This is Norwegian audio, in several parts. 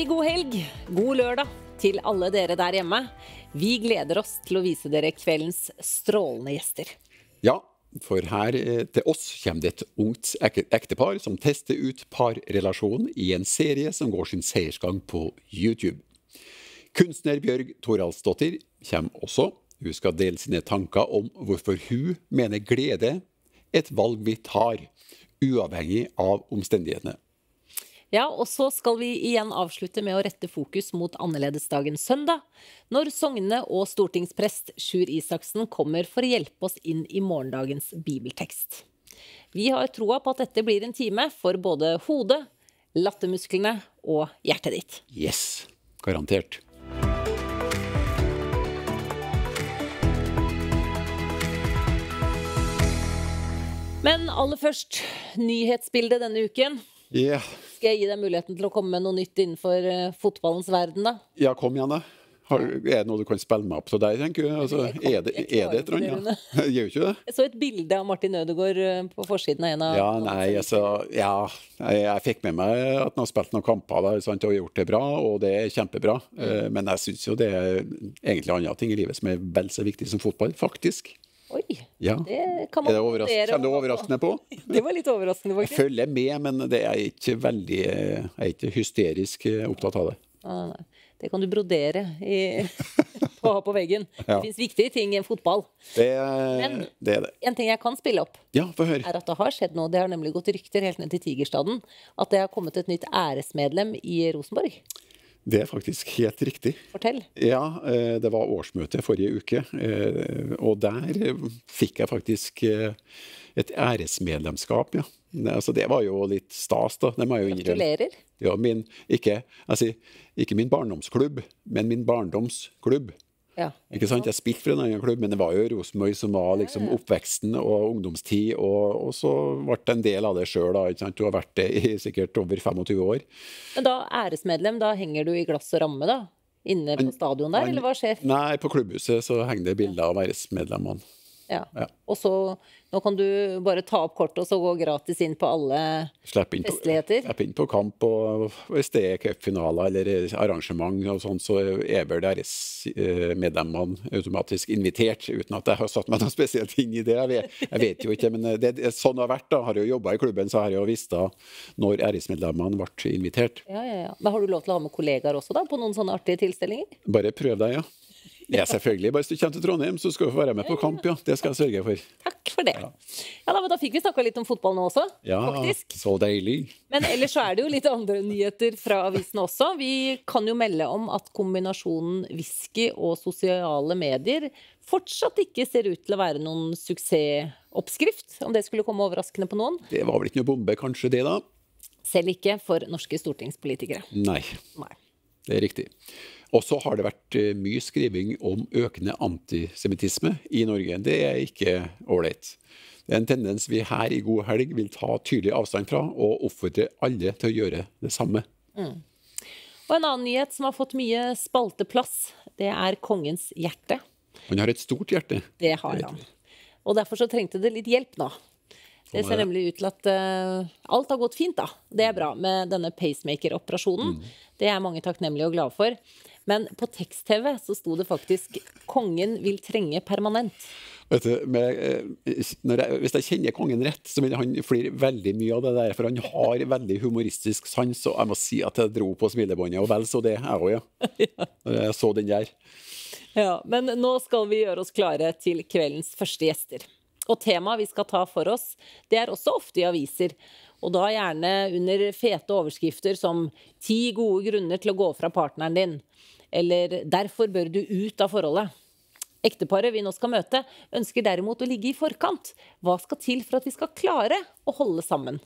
Riktig god helg, god lørdag til alle dere der hjemme. Vi gleder oss til å vise dere kveldens strålende gjester. Ja, for her eh, til oss kommer det et ungt ek ektepar som tester ut parrelasjonen i en serie som går sin seiersgang på YouTube. Kunstner Bjørg Toralsdottir kommer også. Hun skal dele sine tanker om hvorfor hun mener glede et valg vi tar, uavhengig av omstendighetene. Ja, og så skal vi igjen avslutte med å rette fokus mot annerledesdagen søndag, når Sogne og stortingsprest Sjur Isaksen kommer for å hjelpe oss inn i morgendagens bibeltekst. Vi har troa på at dette blir en time for både hodet, lattermusklene og hjertet ditt. Yes, garantert. Men aller først, nyhetsbildet denne uken. Yeah. Skal jeg gi deg muligheten til å komme med noe nytt innenfor uh, fotballens verden, da? Ja, kom igjen, da. Har, er det noe du kan spille meg opp til deg, tenker du? Altså, er, det, er det et eller annet? Gjør ikke det? Jeg så et bilde av Martin Ødegaard uh, på forsiden av en av Ja, nei, altså Ja, jeg, jeg fikk med meg at han har spilt noen kamper der sant, og gjort det bra, og det er kjempebra. Mm. Uh, men jeg syns jo det er egentlig andre ting i livet som er vel så viktig som fotball, faktisk. Oi. Ja. Det kan man er det overraskende på? Det var litt overraskende, faktisk. Jeg følger med, men det er ikke veldig Jeg er ikke hysterisk eh, opptatt av det. Ah, det kan du brodere i, på, på veggen. Ja. Det fins viktige ting i en fotball. Det, men det er det. en ting jeg kan spille opp, ja, er at det har skjedd noe. Det har nemlig gått rykter helt ned til Tigerstaden at det har kommet et nytt æresmedlem i Rosenborg. Det er faktisk helt riktig. Fortell. Ja, eh, det var årsmøte forrige uke. Eh, og der fikk jeg faktisk eh, et æresmedlemskap, ja. Altså, det var jo litt stas, da. Det må jeg jo Gratulerer. Ja, min, ikke, altså, ikke min barndomsklubb, men min barndomsklubb. Ja, ikke sant? Jeg spilte for en annen klubb, men det var jo Rosenborg som var liksom oppveksten og ungdomstid. Og, og så ble det en del av det sjøl. Du har vært det i sikkert over 25 år. Men da æresmedlem, da henger du i glass og ramme, da? Inne på stadion der, eller hva skjer? Nei, på klubbhuset så henger det bilder av æresmedlemmene. Ja. ja. Og så nå kan du bare ta opp kortet og så gå gratis inn på alle festligheter. Slipp inn på kamp, og hvis det er cupfinaler eller arrangement og sånn, så er vel deres eh, medlemmene automatisk invitert, uten at jeg har satt meg noe spesielt inn i det. Jeg vet, jeg vet jo ikke, men det, det, sånn det har vært. da. Har jeg jobba i klubben, så har jeg jo visst da når æresmedlemmene ble invitert. Ja, ja, ja. Men har du lov til å ha med kollegaer også, da, på noen sånne artige tilstelninger? Bare prøv deg, ja. Ja, selvfølgelig. Bare hvis du kommer til Trondheim, så skal du få være med på kamp, ja. Det skal jeg sørge for. Takk for det. Ja, ja da, men da fikk vi snakka litt om fotball nå også, ja, faktisk. Så deilig. Men ellers så er det jo litt andre nyheter fra avisene også. Vi kan jo melde om at kombinasjonen whisky og sosiale medier fortsatt ikke ser ut til å være noen suksessoppskrift, om det skulle komme overraskende på noen. Det var vel ikke noe bombe, kanskje det, da? Selv ikke for norske stortingspolitikere. Nei. Nei. Det er riktig. Og så har det vært eh, mye skriving om økende antisemittisme i Norge. Det er ikke ålreit. Det er en tendens vi her i God helg vil ta tydelig avstand fra, og oppfordre alle til å gjøre det samme. Mm. Og en annen nyhet som har fått mye spalteplass, det er kongens hjerte. Han har et stort hjerte. Det har han. Og derfor så trengte det litt hjelp nå. Det ser nemlig ut til at uh, alt har gått fint, da. Det er bra med denne pacemaker-operasjonen. Mm. Det er mange takknemlige og glade for. Men på tekst-TV så sto det faktisk 'Kongen vil trenge permanent'. Vet du, med, eh, jeg, Hvis jeg kjenner kongen rett, så vil han flire veldig mye av det der. For han har veldig humoristisk sans, og jeg må si at jeg dro på smilebåndet. Og vel så det, jeg òg, ja. Når jeg så den der. Ja, Men nå skal vi gjøre oss klare til kveldens første gjester. Og temaet vi skal ta for oss, det er også ofte i aviser. Og da gjerne under fete overskrifter som 'Ti gode grunner til å gå fra partneren din', eller 'Derfor bør du ut av forholdet'. Ekteparet vi nå skal møte, ønsker derimot å ligge i forkant. Hva skal til for at vi skal klare å holde sammen?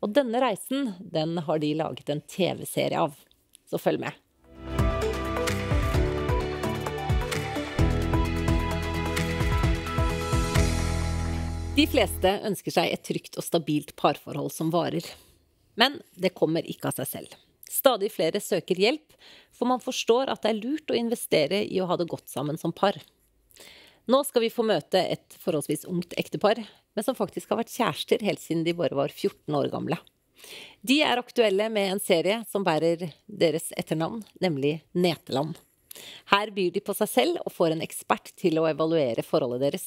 Og denne reisen, den har de laget en TV-serie av. Så følg med. De fleste ønsker seg et trygt og stabilt parforhold som varer. Men det kommer ikke av seg selv. Stadig flere søker hjelp, for man forstår at det er lurt å investere i å ha det godt sammen som par. Nå skal vi få møte et forholdsvis ungt ektepar, men som faktisk har vært kjærester helt siden de bare var 14 år gamle. De er aktuelle med en serie som bærer deres etternavn, nemlig Neteland. Her byr de på seg selv og får en ekspert til å evaluere forholdet deres.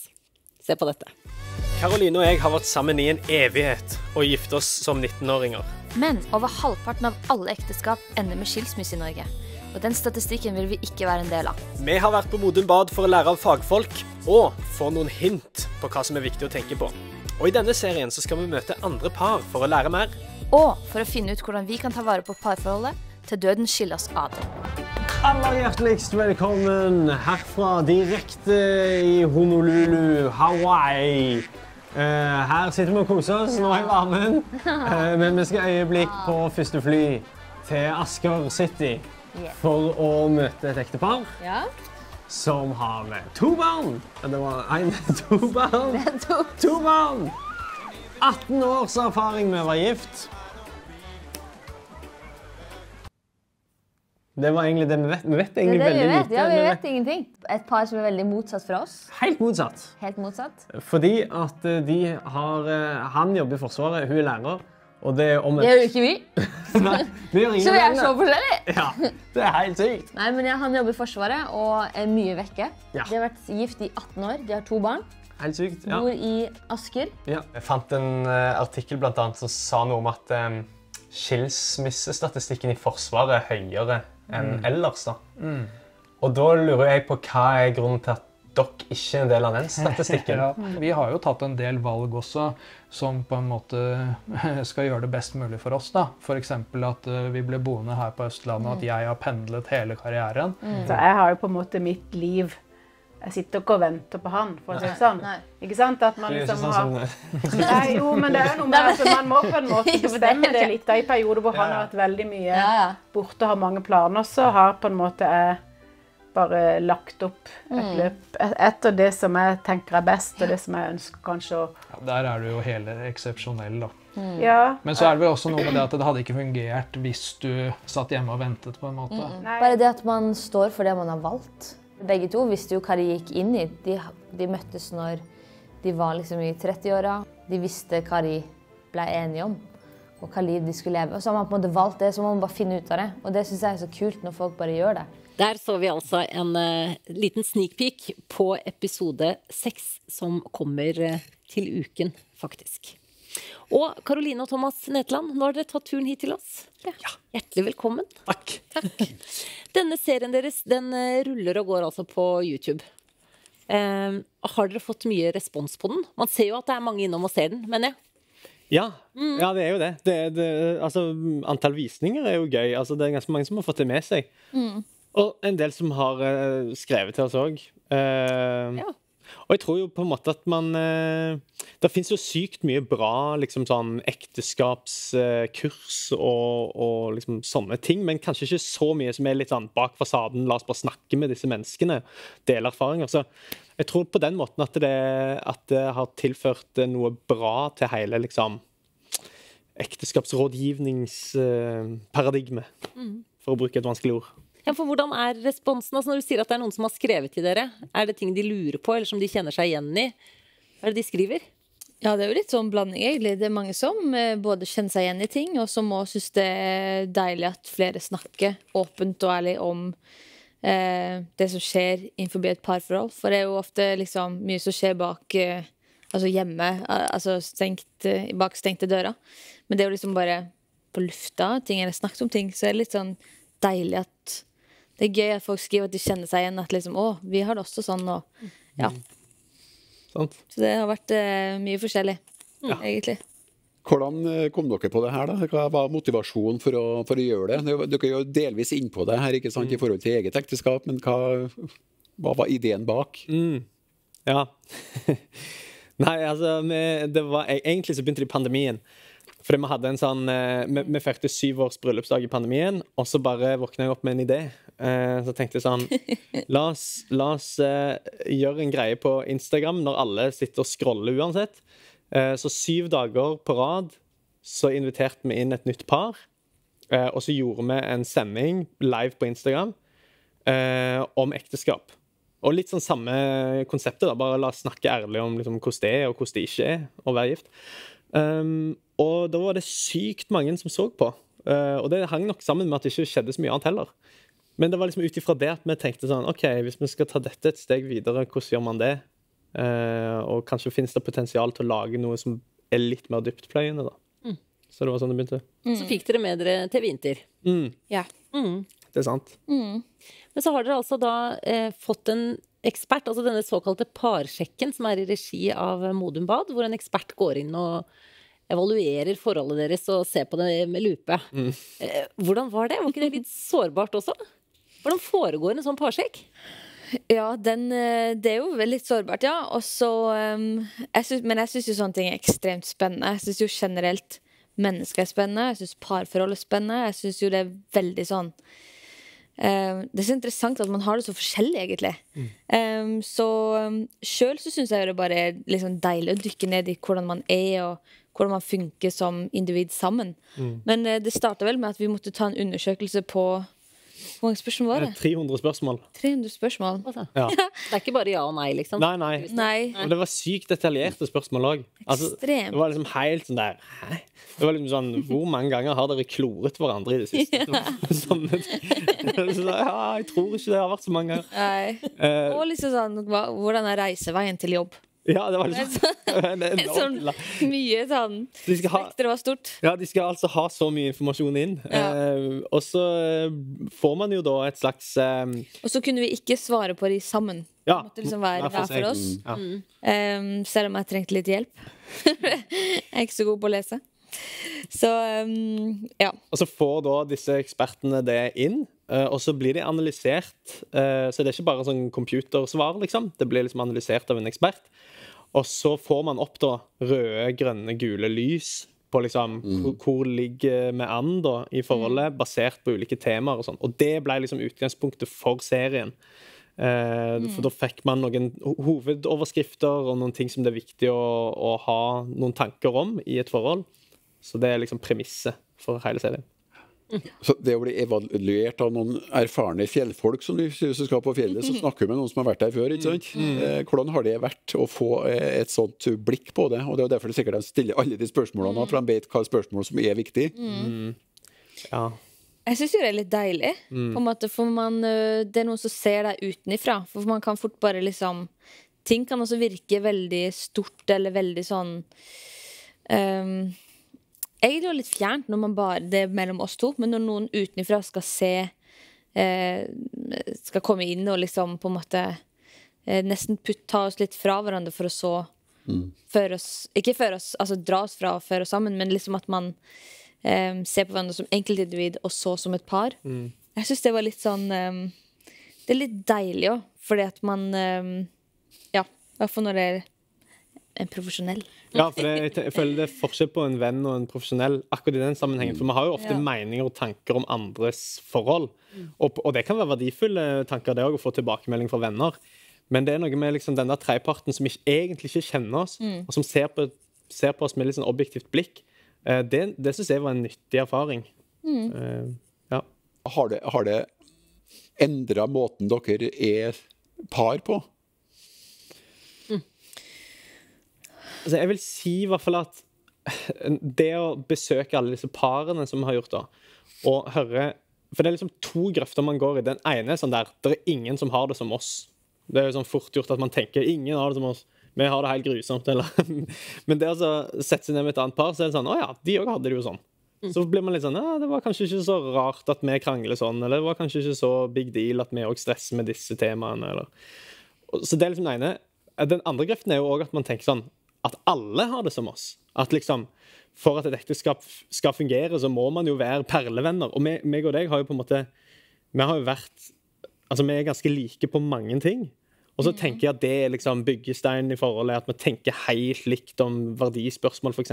Se på dette. Karoline og jeg har vært sammen i en evighet og gifte oss som 19-åringer. Men over halvparten av alle ekteskap ender med skilsmisse i Norge. Og den statistikken vil vi ikke være en del av. Vi har vært på Modum Bad for å lære av fagfolk, og få noen hint på hva som er viktig å tenke på. Og i denne serien så skal vi møte andre par for å lære mer. Og for å finne ut hvordan vi kan ta vare på parforholdet til døden skiller oss ad. Aller hjerteligst velkommen herfra direkte i Honolulu, Hawaii. Uh, her sitter vi og koser oss nå i varmen, uh, men vi skal øyeblikk på første fly til Asker City for å møte et ektepar som har med to barn. Ja, Det var én to barn. To barn! 18 års erfaring med å være gift. Det var egentlig det vi vet. Vi vet Det er egentlig det vi veldig vet. lite. Ja, vi vet ingenting. Et par som er veldig motsatt fra oss. Helt motsatt. Helt motsatt. Fordi at eh, de har eh, Han jobber i Forsvaret, hun er lærer. Og det er omvendt. Det gjør jo ikke vi. Nei, vi gjør Så vi er så forskjellige. Ja, det er helt sykt. Nei, men ja, Han jobber i Forsvaret og er mye vekke. Ja. De har vært gift i 18 år. De har to barn. Helt sykt, ja. Bor i Asker. ja. Jeg fant en uh, artikkel blant annet, som sa noe om at um, skilsmissestatistikken i Forsvaret er høyere enn ellers. Da. Og da lurer jeg på hva er grunnen til at dere ikke er en del av den statistikken. Ja, vi har jo tatt en del valg også som på en måte skal gjøre det best mulig for oss. da. F.eks. at eh, vi ble boende her på Østlandet, og at jeg har pendlet hele karrieren. Så jeg har jo på en måte mitt liv Jeg sitter ikke og venter på han, for å si det sånn. Nei. Ikke sant? At man liksom sånn har Nei, jo, men det er noe med at man må på en måte bestemme det litt. da. I perioder hvor han Ja, har vært veldig mye Ja, borte og har mange planer, så har på en måte jeg bare lagt opp Mm. et løp etter det som jeg tenker er best, og det som jeg ønsker kanskje å Ja, der er du jo hele eksepsjonell, da. Ja. Men så er det vel også noe med det at det hadde ikke fungert hvis du satt hjemme og ventet, på en måte. Mm. Bare det at man står for det man har valgt. Begge to visste jo hva de gikk inn i. De, de møttes når de var liksom i 30-åra. De visste hva de ble enige om, og hva liv de skulle leve. Og så har man på en måte valgt det, så må man bare finne ut av det. Og det syns jeg er så kult når folk bare gjør det. Der så vi altså en uh, liten sneak peek på episode seks, som kommer uh, til uken, faktisk. Og Karoline og Thomas Netland, nå har dere tatt turen hit til oss. Ja. Hjertelig velkommen. Takk. Denne serien deres den eh, ruller og går altså på YouTube. Eh, har dere fått mye respons på den? Man ser jo at det er mange innom og ser den, mener jeg. Ja, ja, det er jo det. det, det altså, antall visninger er jo gøy. Altså, det er ganske mange som har fått det med seg. Og en del som har uh, skrevet til oss òg. Ja. Og jeg tror jo på en måte at man eh, Det fins jo sykt mye bra liksom sånn ekteskapskurs og, og liksom sånne ting, men kanskje ikke så mye som er litt sånn bak fasaden. La oss bare snakke med disse menneskene, dele erfaringer. Så jeg tror på den måten at det, at det har tilført noe bra til hele liksom ekteskapsrådgivningsparadigme, for å bruke et vanskelig ord. Ja, for hvordan er responsen? Altså når du sier at det er noen som har skrevet til dere, er det ting de lurer på, eller som de kjenner seg igjen i? Hva er det de skriver? Ja, det er jo litt sånn blanding, egentlig. Det er mange som eh, både kjenner seg igjen i ting, og som òg syns det er deilig at flere snakker åpent og ærlig om eh, det som skjer innenfor et parforhold. For det er jo ofte liksom mye som skjer bak eh, Altså hjemme, altså stengt, eh, bak stengte dører. Men det er jo liksom bare på lufta, ting eller snakket om ting, så er det litt sånn deilig at Det er gøy at folk skriver at de kjenner seg igjen. At liksom Å, vi har det også sånn, og Ja. Sant? Så det har vært eh, mye forskjellig, egentlig. Hvordan eh, kom dere på det her? da? Hva var motivasjonen for å, for å gjøre det? Dere er jo delvis innpå det her ikke sant, i forhold til eget ekteskap, men hva, hva var ideen bak? Ja. Nei, altså det var, e- Egentlig så begynte det i pandemien. Fordi vi hadde en sånn eh, Vi, vi feirte syv års bryllupsdag i pandemien, og så bare våkna jeg opp med en idé. Eh, så tenkte jeg sånn La oss, la oss eh, gjøre en greie på Instagram når alle sitter og scroller uansett. Eh, så syv dager på rad så inviterte vi inn et nytt par. Og så gjorde vi en sending live på Instagram om ekteskap. Og litt sånn samme konseptet. da, Bare la oss snakke ærlig om liksom, hvordan det er, og hvordan det ikke er å være gift. Um, og da var det sykt mange som så på. Uh, og det hang nok sammen med at det ikke skjedde så mye annet heller. Men det var liksom ut ifra det at vi tenkte sånn OK, hvis vi skal ta dette et steg videre, hvordan gjør man det? Uh, og kanskje finnes det potensial til å lage noe som er litt mer dyptpløyende, da. Mm. Så det var sånn det begynte. Så fikk dere med dere til vinter. Mm, Ja. Mm. det er sant. Mm. Men så har dere altså da eh, fått en ekspert, altså denne såkalte parsjekken som er i regi av Modum Bad, hvor en ekspert går inn og evaluerer forholdet deres og ser på det med lupe. Mm. Eh, hvordan var det? Var ikke det litt sårbart også? Hvordan foregår en sånn parsjekk? Ja, den, eh, det er jo veldig sårbart, ja. Også, um, jeg synes, men jeg syns jo sånne ting er ekstremt spennende. Jeg syns jo generelt mennesker er spennende. Jeg syns parforhold er spennende. Jeg syns jo det er veldig sånn eh, Det er så interessant at man har det så forskjellig, egentlig. Um, så um, sjøl så syns jeg det bare er liksom deilig å dykke ned i hvordan man er, og hvordan man funker som individ sammen. Men uh, det starta vel med at vi måtte ta en undersøkelse på Hvor mange spørsmål var det? 300 spørsmål. 300 spørsmål. Ja. Det er ikke bare ja og nei, liksom. Nei, nei. Nei. Og det var sykt detaljerte spørsmål òg. Altså, det var liksom helt sånn der Hæ? Det var liksom sånn Hvor mange ganger har dere kloret hverandre i det siste? Ja. sånn, Så, ja, jeg tror ikke det har vært så mange ganger. Nei. Uh, Og liksom sånn Hvordan er reiseveien til jobb? Ja, det var liksom en enorm Sånn mye sånn de skal, Spekteret var stort. ja, de skal altså ha så mye informasjon inn. Ja. Eh, og så eh, får man jo da et slags eh, Og så kunne vi ikke svare på de sammen. Ja. måtte liksom være hver hver for oss. Ja. Um, selv om jeg trengte litt hjelp. jeg er ikke så god på å lese. Så um, ja. Og så får da disse ekspertene det inn, og så blir de analysert. eh, Så det er ikke bare sånn computersvar, liksom. Det blir liksom analysert av en ekspert. Og så får man opp da røde, grønne, gule lys på liksom hvor, hvor ligger vi an da i forholdet, basert på ulike temaer og sånn. Og det ble liksom utgangspunktet for serien. Eh, For da fikk man noen hovedoverskrifter og noen ting som det er viktig å, å ha noen tanker om i et forhold. Så det er liksom premisset for hele serien. Så det å bli evaluert av noen erfarne fjellfolk som du som skal på fjellet, så snakker med noen som har vært der før, ikke sant? Eh, hvordan har det vært å få eh, et sånt blikk på det? Og det er derfor det sikkert de stiller alle de spørsmålene, for de vet hva spørsmål som er viktig. Ja. Jeg syns jo det er litt deilig, på en måte, for man, det er noen som ser deg utenifra. For man kan fort bare liksom Ting kan også virke veldig stort eller veldig sånn um, Egentlig litt fjernt når man bare, det er mellom oss to, men når noen utenifra skal se eh, Skal komme inn og liksom på en måte eh, nesten putt, ta oss litt fra hverandre for å så føre oss Ikke føre oss, altså dra oss fra og føre oss sammen, men liksom at man eh, ser på hverandre som enkeltindivid og så som et par. Jeg syns det var litt sånn um, Det er litt deilig òg, fordi at man um, Ja, i hvert fall når det er en profesjonell. Ja, for det, jeg, jeg føler det er forskjell på en venn og en profesjonell akkurat i den sammenhengen. For vi har jo ofte Ja. meninger og tanker om andres forhold. Og, og det kan være verdifulle tanker, det òg, å få tilbakemelding fra venner. Men det er noe med liksom denne treparten som ikke, egentlig ikke kjenner oss, og som ser på, ser på oss med litt sånn objektivt blikk. Eh, Det, det syns jeg var en nyttig erfaring. Eh, Ja. Har det, har det endra måten dere er par på? Altså, jeg vil si i hvert fall at det å besøke alle disse parene som vi har gjort, da, og høre For det er liksom to grøfter man går i. Den ene er sånn der Det er ingen som har det som oss. Det er jo sånn fort gjort at man tenker ingen har det som oss. Vi har det helt grusomt. Eller. Men det å så sette seg ned med et annet par, så er det sånn Å ja, de òg hadde det jo sånn. Så blir man litt sånn Ja, det var kanskje ikke så rart at vi krangler sånn. Eller det var kanskje ikke så big deal at vi òg stresser med disse temaene. Eller. Så det er liksom den ene. Den andre grøften er jo òg at man tenker sånn at alle har det som oss. At liksom, For at et ekteskap skal fungere, så må man jo være perlevenner. Og meg, meg og deg har jo på en måte Vi har jo vært Altså, vi er ganske like på mange ting. Og så tenker jeg at det er liksom byggesteinen i forholdet, at vi tenker helt likt om verdispørsmål, f.eks.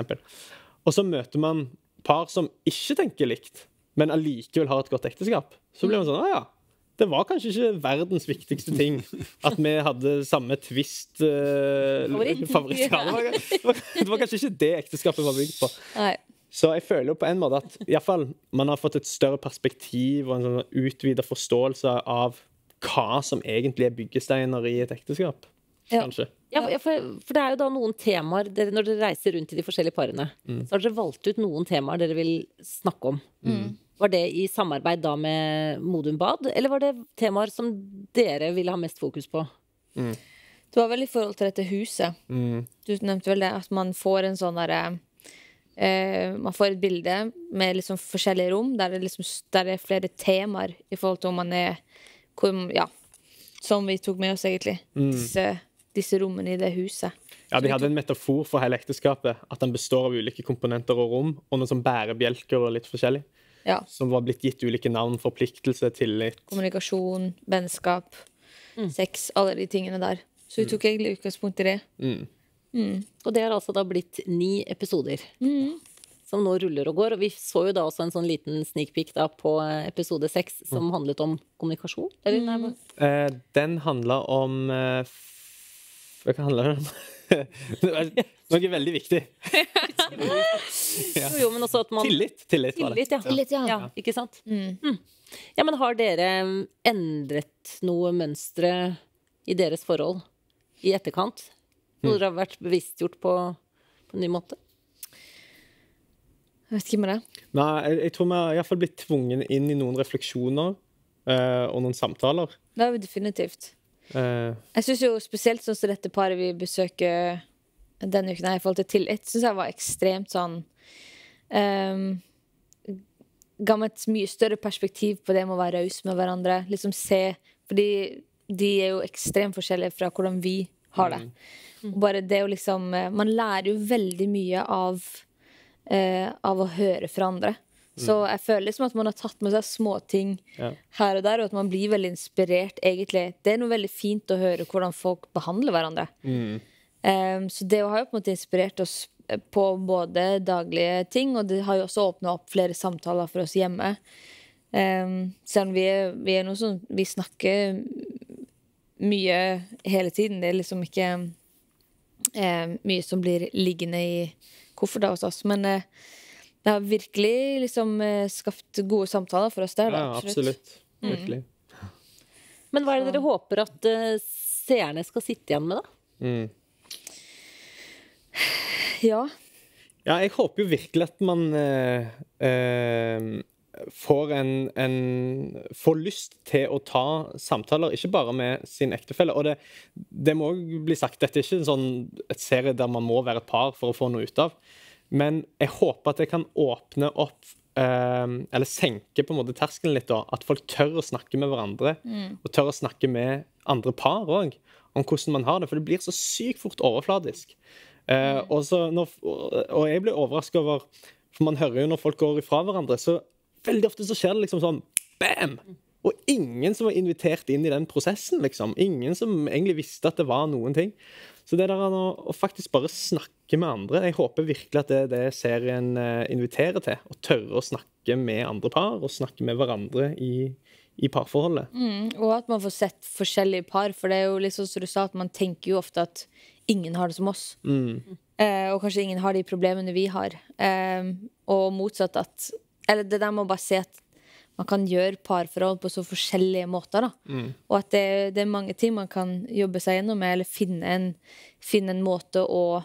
Og så møter man par som ikke tenker likt, men allikevel har et godt ekteskap. Så blir man sånn Å ja. Det var kanskje ikke verdens viktigste ting at vi hadde samme twist uh, Favoritt. favoritt. Ja, det, var, det, var, kanskje ikke det ekteskapet var bygd på. Nei. Så jeg føler jo på en måte at fall, man har fått et større perspektiv og en sånn utvida forståelse av hva som egentlig er byggesteiner i et ekteskap. Kanskje. Ja, for- for, for det er jo da noen temaer dere, Når dere reiser rundt i de forskjellige parene, så har dere valgt ut noen temaer dere vil snakke om. Var det i samarbeid da med Modum Bad, eller var det temaer som dere ville ha mest fokus på? Det var vel i forhold til dette huset. Du nevnte vel det, at man får en sånn derre eh, Man får et bilde med liksom forskjellige rom, der det, liksom, der det er flere temaer i forhold til om man er hvor, Ja. Som vi tok med oss, egentlig. Disse, disse rommene i det huset. Ja, De hadde en metafor for hele ekteskapet. At den består av ulike komponenter og rom. Og noen bærer bærebjelker og litt forskjellig. Ja. Som var blitt gitt ulike navn. Forpliktelse, tillit. Kommunikasjon, vennskap, sex, alle de tingene der. Så vi tok egentlig utgangspunkt i det. Og det har altså da blitt ni episoder. Som nå ruller og går. Og vi så jo da også en sånn liten sneak peek da på eh, episode seks som handlet om kommunikasjon. Eller, nei, Eh, den handla om eh, Hva handler den om? Noe veldig viktig. jo, jo, men også at man Tillit. Tillit var det. Tillit, ja. Ja. ja. Ikke sant? Mm. Ja, men har dere endret noe mønstre i deres forhold i etterkant? Noe dere har vært bevisstgjort på på en ny måte? Jeg vet ikke med det. Nei, jeg, jeg tror vi har i hvert fall blitt tvungen inn i noen refleksjoner uh, og noen samtaler. Det har vi definitivt. Uh, Jeg synes jo spesielt sånn som dette paret vi besøker denne uken her i forhold til tillit, syns jeg var ekstremt sånn um, Ga meg et mye større perspektiv på det med å være raus med hverandre. Liksom se Fordi de er jo ekstremt forskjellige fra hvordan vi har det. Og bare det å liksom eh, Man lærer jo veldig mye av uh, av å høre fra andre. Så jeg føler liksom at man har tatt med seg småting Ja. her og der, og at man blir veldig inspirert, egentlig. Det er noe veldig fint å høre hvordan folk behandler hverandre. Um, så det har jo på en måte inspirert oss på både daglige ting, og det har jo også åpna opp flere samtaler for oss hjemme. Um, selv om vi er, vi er noe sånn Vi snakker mye hele tiden. Det er liksom ikke um, mye som blir liggende i kofferter hos oss. Men uh, det har virkelig liksom uh, skapt gode samtaler for oss der. Da, ja, absolutt. Virkelig. Men hva er det dere håper at uh, seerne skal sitte igjen med, da? Mm. Ja. Ja, jeg håper jo virkelig at man eh, eh, får en, en Får lyst til å ta samtaler, ikke bare med sin ektefelle. Og det, det må bli sagt, dette er ikke en sånn et serie der man må være et par for å få noe ut av. Men jeg håper at det kan åpne opp eh, Eller senke på en måte terskelen litt, da. At folk tør å snakke med hverandre. Og tør å snakke med andre par òg om hvordan man har det. For det blir så sykt fort overfladisk. Eh, når, og jeg ble overraska over For man hører jo når folk går ifra hverandre, så veldig ofte så skjer det liksom sånn bam! Og ingen som var invitert inn i den prosessen, liksom. Ingen som egentlig visste at det var noen ting. Så det der å, å faktisk bare snakke med andre Jeg håper virkelig at det er det serien eh, inviterer til. Å tørre å snakke med andre par, og snakke med hverandre i, i parforholdet. Og at man får sett forskjellige par. For det er jo sånn som du sa, at man tenker jo ofte at ingen har det som oss. Eh, og kanskje ingen har de problemene vi har. Eh, og motsatt at Eller det der med å bare se at man kan gjøre parforhold på så forskjellige måter. da Og at det, det er mange ting man kan jobbe seg gjennom med, eller finne en, finne en måte å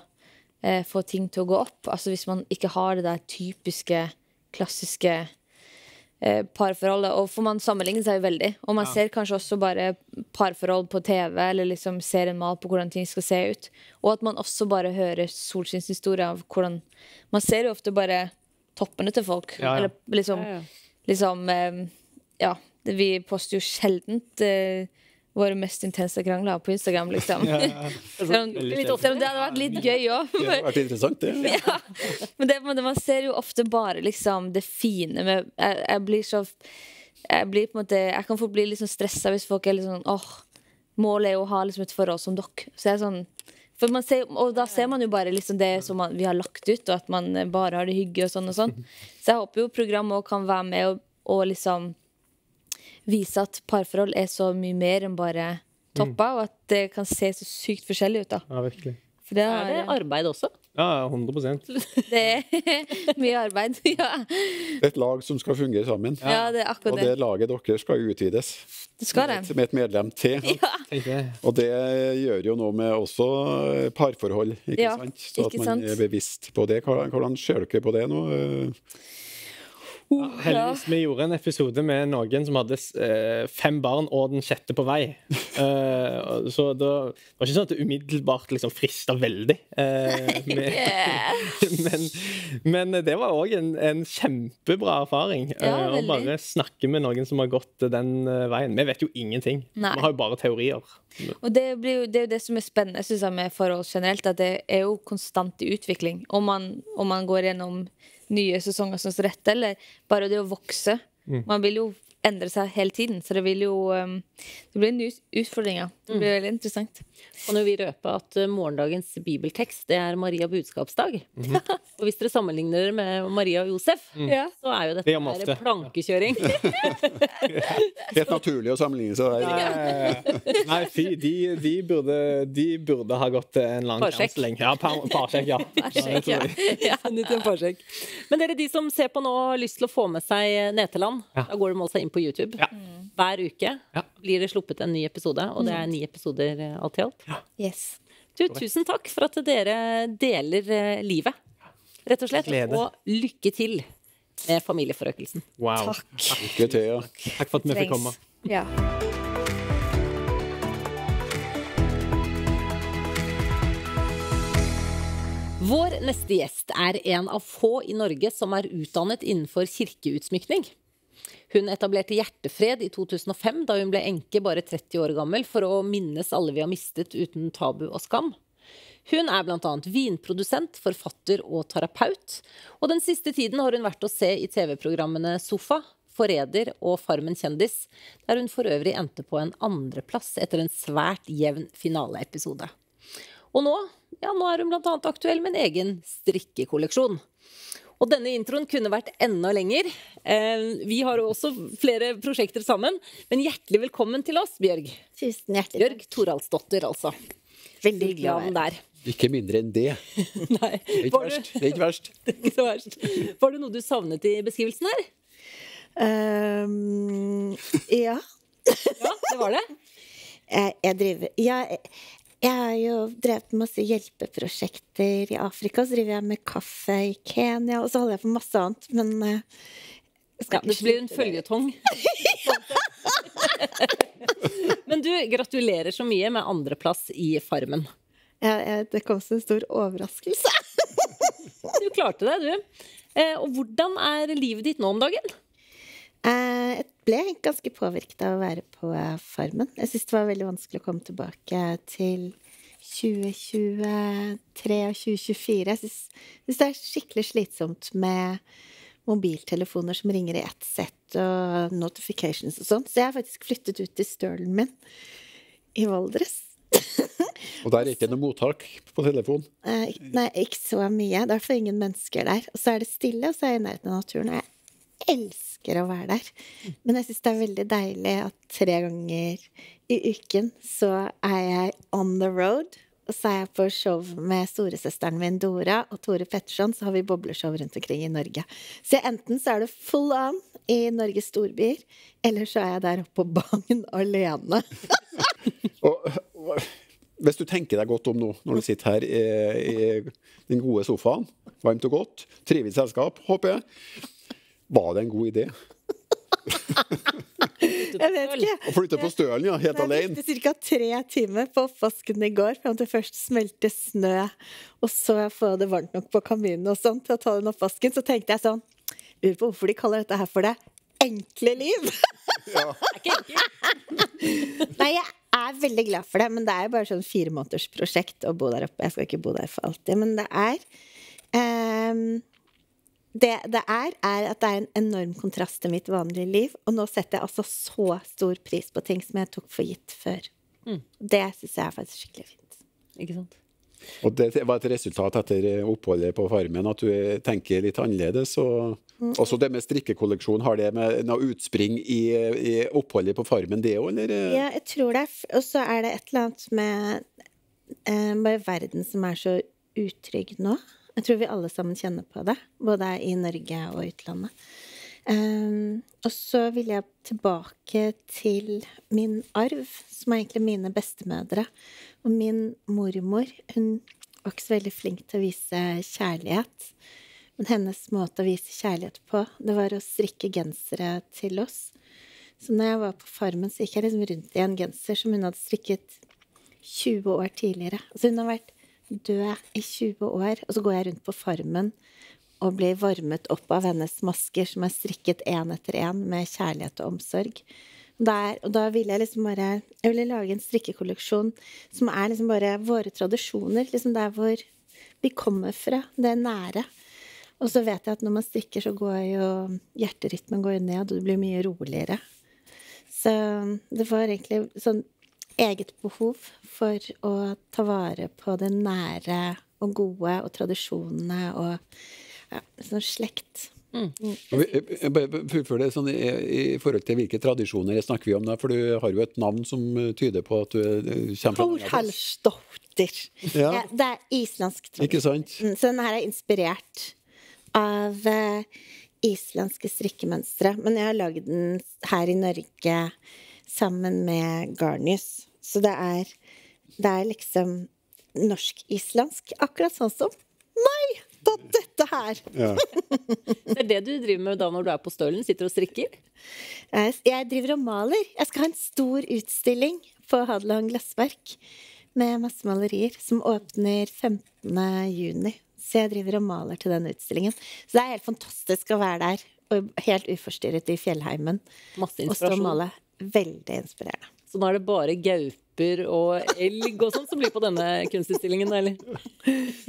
eh, få ting til å gå opp. Altså Hvis man ikke har det der typiske, klassiske eh, parforholdet. Og for man sammenligner seg jo veldig. Og man ser kanskje også bare parforhold på TV, eller liksom ser en mal på hvordan ting skal se ut. Og at man også bare hører solskinnshistorier av hvordan Man ser jo ofte bare toppene til folk. Ja, ja. Eller liksom, liksom eh, Ja, vi poster jo sjeldent eh, våre mest intense krangler på Instagram, liksom. Ja, ja. Selv om det hadde vært litt gøy òg. Det hadde vært interessant, det. Men det, men det, man ser jo ofte bare liksom det fine med Jeg, jeg blir så Jeg blir på en måte Jeg kan fort bli litt sånn stressa hvis folk er litt sånn åh, målet er jo å ha liksom et forhold som dere. Så jeg er sånn ser, og da ser man jo bare liksom det som man, vi har lagt ut, og at man bare har det hyggelig og sånn og sånn. Så jeg håper jo programmet òg kan være med og, og liksom vise at parforhold er så mye mer enn bare topper, og at det kan se så sykt forskjellig ut, da. Ja, virkelig. For det Er det er, arbeid også? Ja, 100% det er mye arbeid. Ja. Et lag som skal fungere sammen. ja, det er akkurat det Og det. laget dere skal utvides Det skal det. med et medlem til. Ja. Og det gjør jo noe med også eh, parforhold, ikke Ja, sant? Så at man sant? er bevisst på det. Hvordan hvordan ser dere på det nå? Eh, Heldigvis, vi gjorde en episode med noen som hadde eh, fem barn og den sjette på vei. Uh, så det var ikke sånn at det umiddelbart liksom frista veldig. Uh, med, men, men det var òg en, en kjempebra erfaring. Ja, å bare snakke med noen som har gått den veien. Vi vet jo ingenting. Nei. Vi har jo bare teorier. Og det, blir jo, det er jo det som er spennende synes jeg, med forhold generelt, at det er jo konstant i utvikling. Om man, om man går gjennom nye sesonger som står rett, eller bare det å vokse. Man vil jo endre seg hele tiden, så det vil jo um, Det blir nye utfordringer. Det blir veldig interessant. Kan jo vi røpe at eh, morgendagens bibeltekst det er Maria budskapsdag. og hvis dere sammenligner det med Maria og Josef, mm. så er jo dette det her plankekjøring. Helt naturlig å sammenligne seg der. Nei, fy, de, de, burde, de burde ha gått en lang kansling. Ja, par, parsjekk, ja. Parsjekk, ja. ja. Men dere, de som ser på nå og har lyst til å få med seg Neteland, Ja. da går de altså inn på YouTube. Ja. Hver uke Ja. blir det sluppet en ny episode, og det er ni episoder eh, alt i alt. Yes. Du, tusen takk for at dere deler eh, livet, rett og slett. Glede. Og lykke til med familieforøkelsen. Wow. Lykke til, ja. Takk for at vi fikk komme. Ja. Vår neste gjest er en av få i Norge som er utdannet innenfor kirkeutsmykning. Hun etablerte Hjertefred i 2005, da hun ble enke bare 30 år gammel, for å minnes alle vi har mistet uten tabu og skam. Hun er bl.a. vinprodusent, forfatter og terapeut. Og den siste tiden har hun vært å se i TV-programmene Sofa, Forræder og Farmen kjendis, der hun for øvrig endte på en andreplass etter en svært jevn finaleepisode. Og nå, ja, nå er hun bl.a. aktuell med en egen strikkekolleksjon. Og denne introen kunne vært enda lenger. Eh, vi har også flere prosjekter sammen. Men hjertelig velkommen til oss, Bjørg. Tusen hjertelig Bjørg Toralsdottir, altså. Veldig Hyggelig glad å være her. Ikke mindre enn det. Nei, Det er ikke verst. det, Det er ikke verst. ikke så verst. var det noe du savnet i beskrivelsen her? Um, ja. Ja, det var det. Jeg, jeg driver jeg, jeg har jo drevet med masse hjelpeprosjekter i Afrika. Så driver jeg med kaffe i Kenya, og så holder jeg på masse annet. Men eh, skal Ja, det blir en føljetong. Men du, gratulerer så mye med andreplass i Farmen. Ja, det kom som en stor overraskelse. Du klarte det, du. Eh, og hvordan er livet ditt nå om dagen? Eh, Jeg ble ganske påvirket av å være på eh, Farmen. Jeg syns det var veldig vanskelig å komme tilbake til 2023 og 2024. Jeg syns det er skikkelig slitsomt med mobiltelefoner som ringer i ett sett, og notifications og sånn. Så jeg har faktisk flyttet ut til stølen min i Valdres. Og der er ikke noe mottak på telefon. Eh, Nei, ikke så mye. Det er i hvert fall ingen mennesker der. Og så er det stille, og så er jeg i nærheten av naturen. Og jeg elsker å være der. Men jeg syns det er veldig deilig at tre ganger i uken så er jeg on the road. Og så er jeg på show med storesøsteren min Dora og Tore Petterson. Så har vi bobleshow rundt omkring i Norge. Så enten så er det full on i Norges storbyer, eller så er jeg der oppe på Bagn alene. Og, og hvis du tenker deg godt om nå, når du sitter her i, i den gode sofaen, varmt og godt, trivelig selskap, håper jeg, var det en god idé Jeg vet ikke. å flytte på stølen, ja, helt alene. Jeg brukte ca. tre timer på oppvasken i går. Fram til først smelte snø, og så få det varmt nok på kaminen og sånn til å ta den oppvasken. Så tenkte jeg sånn Lurer på hvorfor de kaller dette her for det enkle liv. Nei, jeg er veldig glad for det, men det er jo bare sånn fire måneders prosjekt å bo der oppe. Jeg skal ikke bo der for alltid, men det er ehm, det det er, er at det er en enorm kontrast til mitt vanlige liv. Og nå setter jeg altså så stor pris på ting som jeg tok for gitt før. Det syns jeg er faktisk skikkelig fint. Ikke sant? Og det var et resultat etter oppholdet på Farmen, at du tenker litt annerledes. Og også det med strikkekolleksjon, har det med noe utspring i, i oppholdet på Farmen, det òg, eller? Ja, jeg tror det. Og så er det et eller annet med eh, bare verden som er så utrygg nå. Jeg tror vi alle sammen kjenner på det, både i Norge og utlandet. Um, og så vil jeg tilbake til min arv, som er egentlig mine bestemødre. Og min mormor, hun var ikke så veldig flink til å vise kjærlighet. Men hennes måte å vise kjærlighet på, det var å strikke gensere til oss. Så når jeg var på Farmen, så gikk jeg liksom rundt i en genser som hun hadde strikket 20 år tidligere. Altså hun har vært død i 20 år, og så går jeg rundt på Farmen og blir varmet opp av hennes masker som er strikket én etter én med kjærlighet og omsorg. Der, og da ville jeg liksom bare Jeg ville lage en strikkekolleksjon som er liksom bare våre tradisjoner. Liksom der hvor vi kommer fra. Det er nære. Og så vet jeg at når man strikker, så går jo hjerterytmen går ned, og det blir mye roligere. Så det var egentlig sånn eget behov for å ta vare på det nære og gode og tradisjonene og ja, sånn slekt. Mm. Fullfør det sånn i, i, forhold til hvilke tradisjoner jeg snakker vi om da, for du har jo et navn som tyder på at du kommer fra Thorhalsdottir. Ja. ja. det er islandsk tradisjon. Ikke sant? Mm, så denne her er inspirert av uh, islandske strikkemønstre. Men jeg har lagd den her i Norge sammen med Garnius. Så det er, det er liksom norsk-islandsk, akkurat sånn som meg! Da dette her! Ja. det er det du driver med da når du er på stølen? Sitter og strikker? Jeg driver og maler. Jeg skal ha en stor utstilling på Hadeland Glassverk med masse malerier, som åpner 15. juni. Så jeg driver og maler til den utstillingen. Så det er helt fantastisk å være der, og helt uforstyrret i fjellheimen. Masse inspirasjon. Og stå og male. Veldig inspirerende. Så nå er det bare gauper og elg og sånn som blir på denne kunstutstillingen, eller?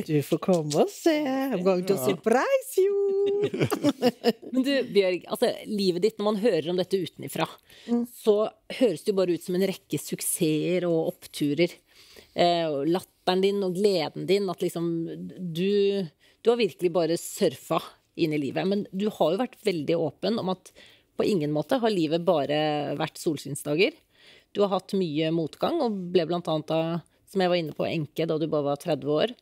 Du får komme og se. I'm going to surprise you! Men du, Bjørg, altså livet ditt, når man hører om dette utenifra, mm. så høres det jo bare ut som en rekke suksesser og oppturer. Eh, og latteren din og gleden din. At liksom du Du har virkelig bare surfa inn i livet. Men du har jo vært veldig åpen om at på ingen måte har livet bare vært solskinnsdager. Du har hatt mye motgang og ble annet da, som jeg var inne på, enke da du bare var 30 år.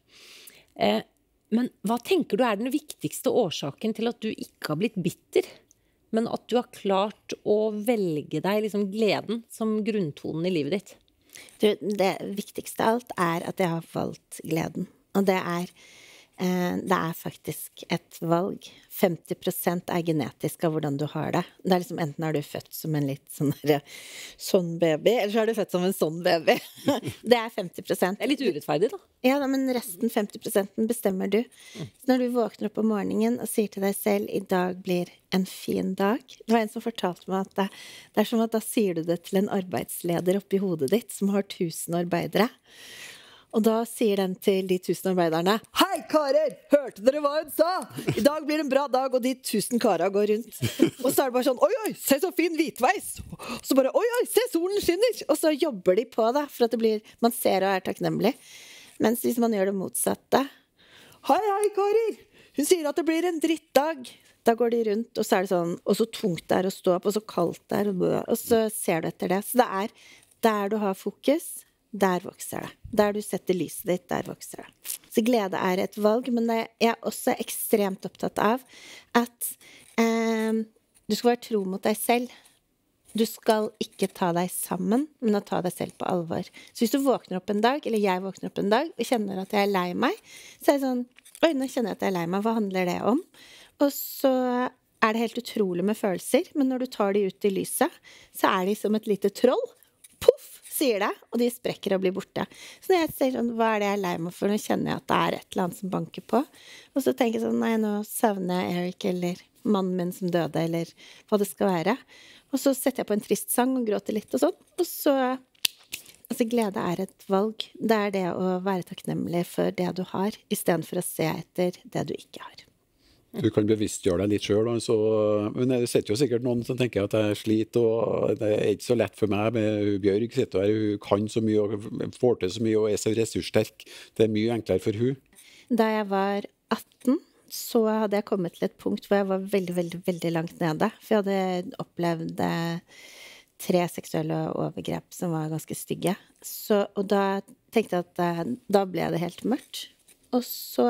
Eh, men hva tenker du er den viktigste årsaken til at du ikke har blitt bitter? Men at du har klart å velge deg liksom gleden som grunntonen i livet ditt? Du, det viktigste av alt er at jeg har valgt gleden. Og det er det er faktisk et valg. 50 er genetisk av hvordan du har det. Det er liksom Enten er du født som en litt sånn, sånn baby, eller så er du født som en sånn baby. Det er 50 Det er litt urettferdig, da. Ja, men resten, 50 bestemmer du. Så når du våkner opp om morgenen og sier til deg selv 'i dag blir en fin dag' Det var en som fortalte meg at det, det er som at da sier du det til en arbeidsleder oppi hodet ditt som har 1000 arbeidere. Og da sier den til de tusen arbeiderne Hei, karer! Hørte dere hva hun sa? I dag blir det en bra dag, og de tusen kara går rundt. Og så er det bare sånn Oi, oi, se så fin hvitveis! Og så bare Oi, oi, se, solen skinner! Og så jobber de på, da, for at det blir Man ser og er takknemlig. Mens hvis man gjør det motsatte Hei, hei, karer! Hun sier at det blir en drittdag. Da går de rundt, og så er det sånn Og så tungt det er å stå opp, og så kaldt det er, og så ser du etter det. Så det er der du har fokus, der vokser det. Der du setter lyset ditt, der vokser det. Så glede er et valg, men jeg er også ekstremt opptatt av at eh, du skal være tro mot deg selv. Du skal ikke ta deg sammen, men å ta deg selv på alvor. Så hvis du våkner opp en dag, eller jeg våkner opp en dag og kjenner at jeg er lei meg, så er det sånn Oi, nå kjenner jeg at jeg er lei meg. Hva handler det om? Og så er det helt utrolig med følelser, men når du tar de ut i lyset, så er de som et lite troll. Sier det, og de sprekker og blir borte. Så når jeg sier sånn, hva er det jeg er lei meg for, nå kjenner jeg at det er et eller annet som banker på. Og så tenker jeg sånn, nei, nå savner jeg Eric eller mannen min som døde, eller hva det skal være. Og så setter jeg på en trist sang og gråter litt og sånn. Og så Altså, glede er et valg. Det er det å være takknemlig for det du har, istedenfor å se etter det du ikke har. Du kan bevisstgjøre deg litt sjøl. Altså. Men det sitter jo sikkert noen som tenker at jeg sliter, og det er ikke så lett for meg. Men Bjørg sitter her, hun kan så mye og får til så mye og er så ressurssterk. Det er mye enklere for hun. Da jeg var 18, så hadde jeg kommet til et punkt hvor jeg var veldig, veldig, veldig langt nede. For jeg hadde opplevd eh, tre seksuelle overgrep som var ganske stygge. Så, og da tenkte jeg at eh, da ble det helt mørkt. Og så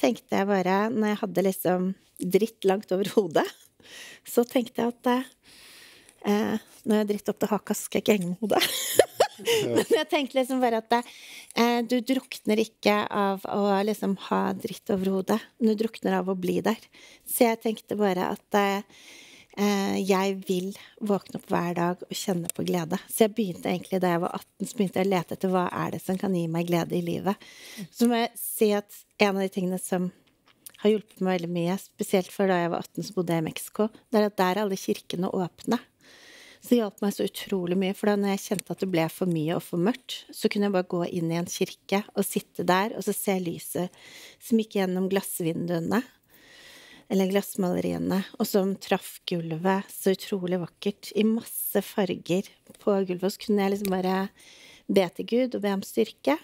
tenkte jeg bare, når jeg hadde liksom dritt langt over hodet, så tenkte jeg at eh, når jeg dritt opp til haka, skal jeg ikke henge med hodet. Men jeg tenkte liksom bare at eh, du drukner ikke av å liksom ha dritt over hodet. Du drukner av å bli der. Så jeg tenkte bare at eh, jeg vil våkne opp hver dag og kjenne på glede. Så jeg begynte egentlig da jeg var 18, så begynte jeg å lete etter hva er det som kan gi meg glede i livet. Så må jeg si at en av de tingene som har hjulpet meg veldig mye, spesielt for da jeg var 18 så bodde jeg i Mexico, det er at der er alle kirkene åpne. Så det hjalp meg så utrolig mye, for da når jeg kjente at det ble for mye og for mørkt, så kunne jeg bare gå inn i en kirke og sitte der og så se lyset som gikk gjennom glassvinduene, eller glassmaleriene, og som traff gulvet så utrolig vakkert, i masse farger på gulvet. Og så kunne jeg liksom bare be til Gud og be om styrke.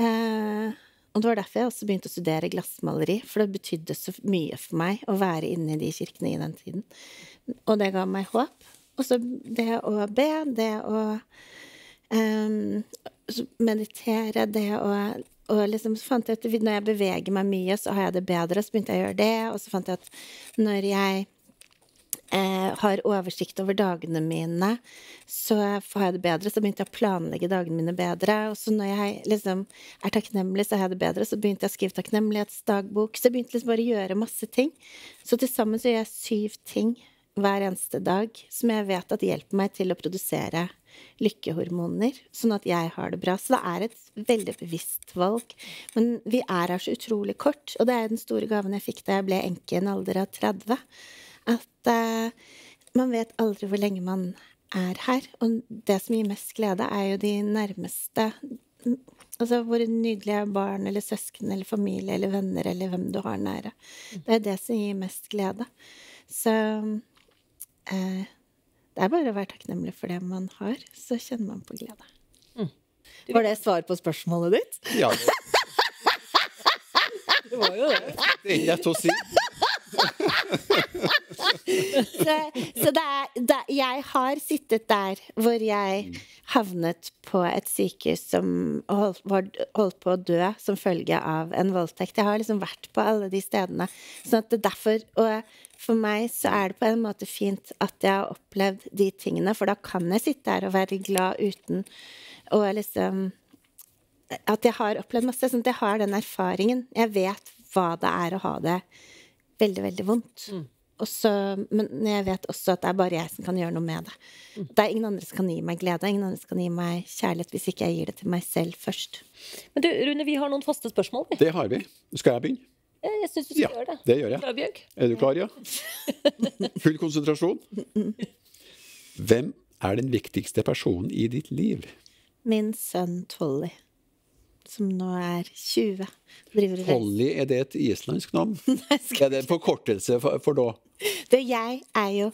Eh, og det var derfor jeg også begynte å studere glassmaleri, for det betydde så mye for meg å være inne i de kirkene i den tiden. Og det ga meg håp. Og så det å be, det å um, meditere, det å og liksom så fant jeg at når jeg beveger meg mye, så har jeg det bedre. Så begynte jeg å gjøre det. Og så fant jeg at når jeg eh, har oversikt over dagene mine, så får jeg det bedre. Så begynte jeg å planlegge dagene mine bedre. Og så når jeg liksom er takknemlig, så har jeg det bedre. Så begynte jeg å skrive takknemlighetsdagbok. Så jeg begynte liksom bare å gjøre masse ting. Så til sammen så gjør jeg syv ting hver eneste dag som jeg vet at hjelper meg til å produsere lykkehormoner, sånn at jeg har det bra. Så det er et veldig bevisst valg. Men vi er her så utrolig kort, og det er den store gaven jeg fikk da jeg ble enke i en alder av 30. At uh, man vet aldri hvor lenge man er her. Og det som gir mest glede, er jo de nærmeste. Altså våre nydelige barn eller søsken eller familie eller venner eller hvem du har nære. Det er det som gir mest glede. Så eh, det er bare å være takknemlig for det man har, så kjenner man på glede. Mm. Var det svar på spørsmålet ditt? Ja, det, Det var jo det. det er lett å si. Så, så det er, det, jeg har sittet der hvor jeg havnet på et sykehus som holdt, holdt på å dø som følge av en voldtekt. Jeg har liksom vært på alle de stedene. Sånn at det er derfor Og for meg så er det på en måte fint at jeg har opplevd de tingene, for da kan jeg sitte her og være glad uten å liksom At jeg har opplevd masse. Sånn at jeg har den erfaringen. Jeg vet hva det er å ha det veldig, veldig vondt. Mm. Også, men jeg vet også at det er bare jeg som kan gjøre noe med det. Det er ingen andre som kan gi meg glede, ingen andre som kan gi meg kjærlighet hvis ikke jeg gir det til meg selv først. Men du, Rune, vi har noen faste spørsmål. vi. Det har vi. Skal jeg begynne? Jeg syns du skal Ja, gjøre det. det gjør jeg. Bjørg. Er du klar, ja? Full konsentrasjon. Hvem er den viktigste personen i ditt liv? Min sønn Tolly, som nå er 20, driver og er det et islandsk navn? reiser. Er det en forkortelse for, for da? Det jeg er jo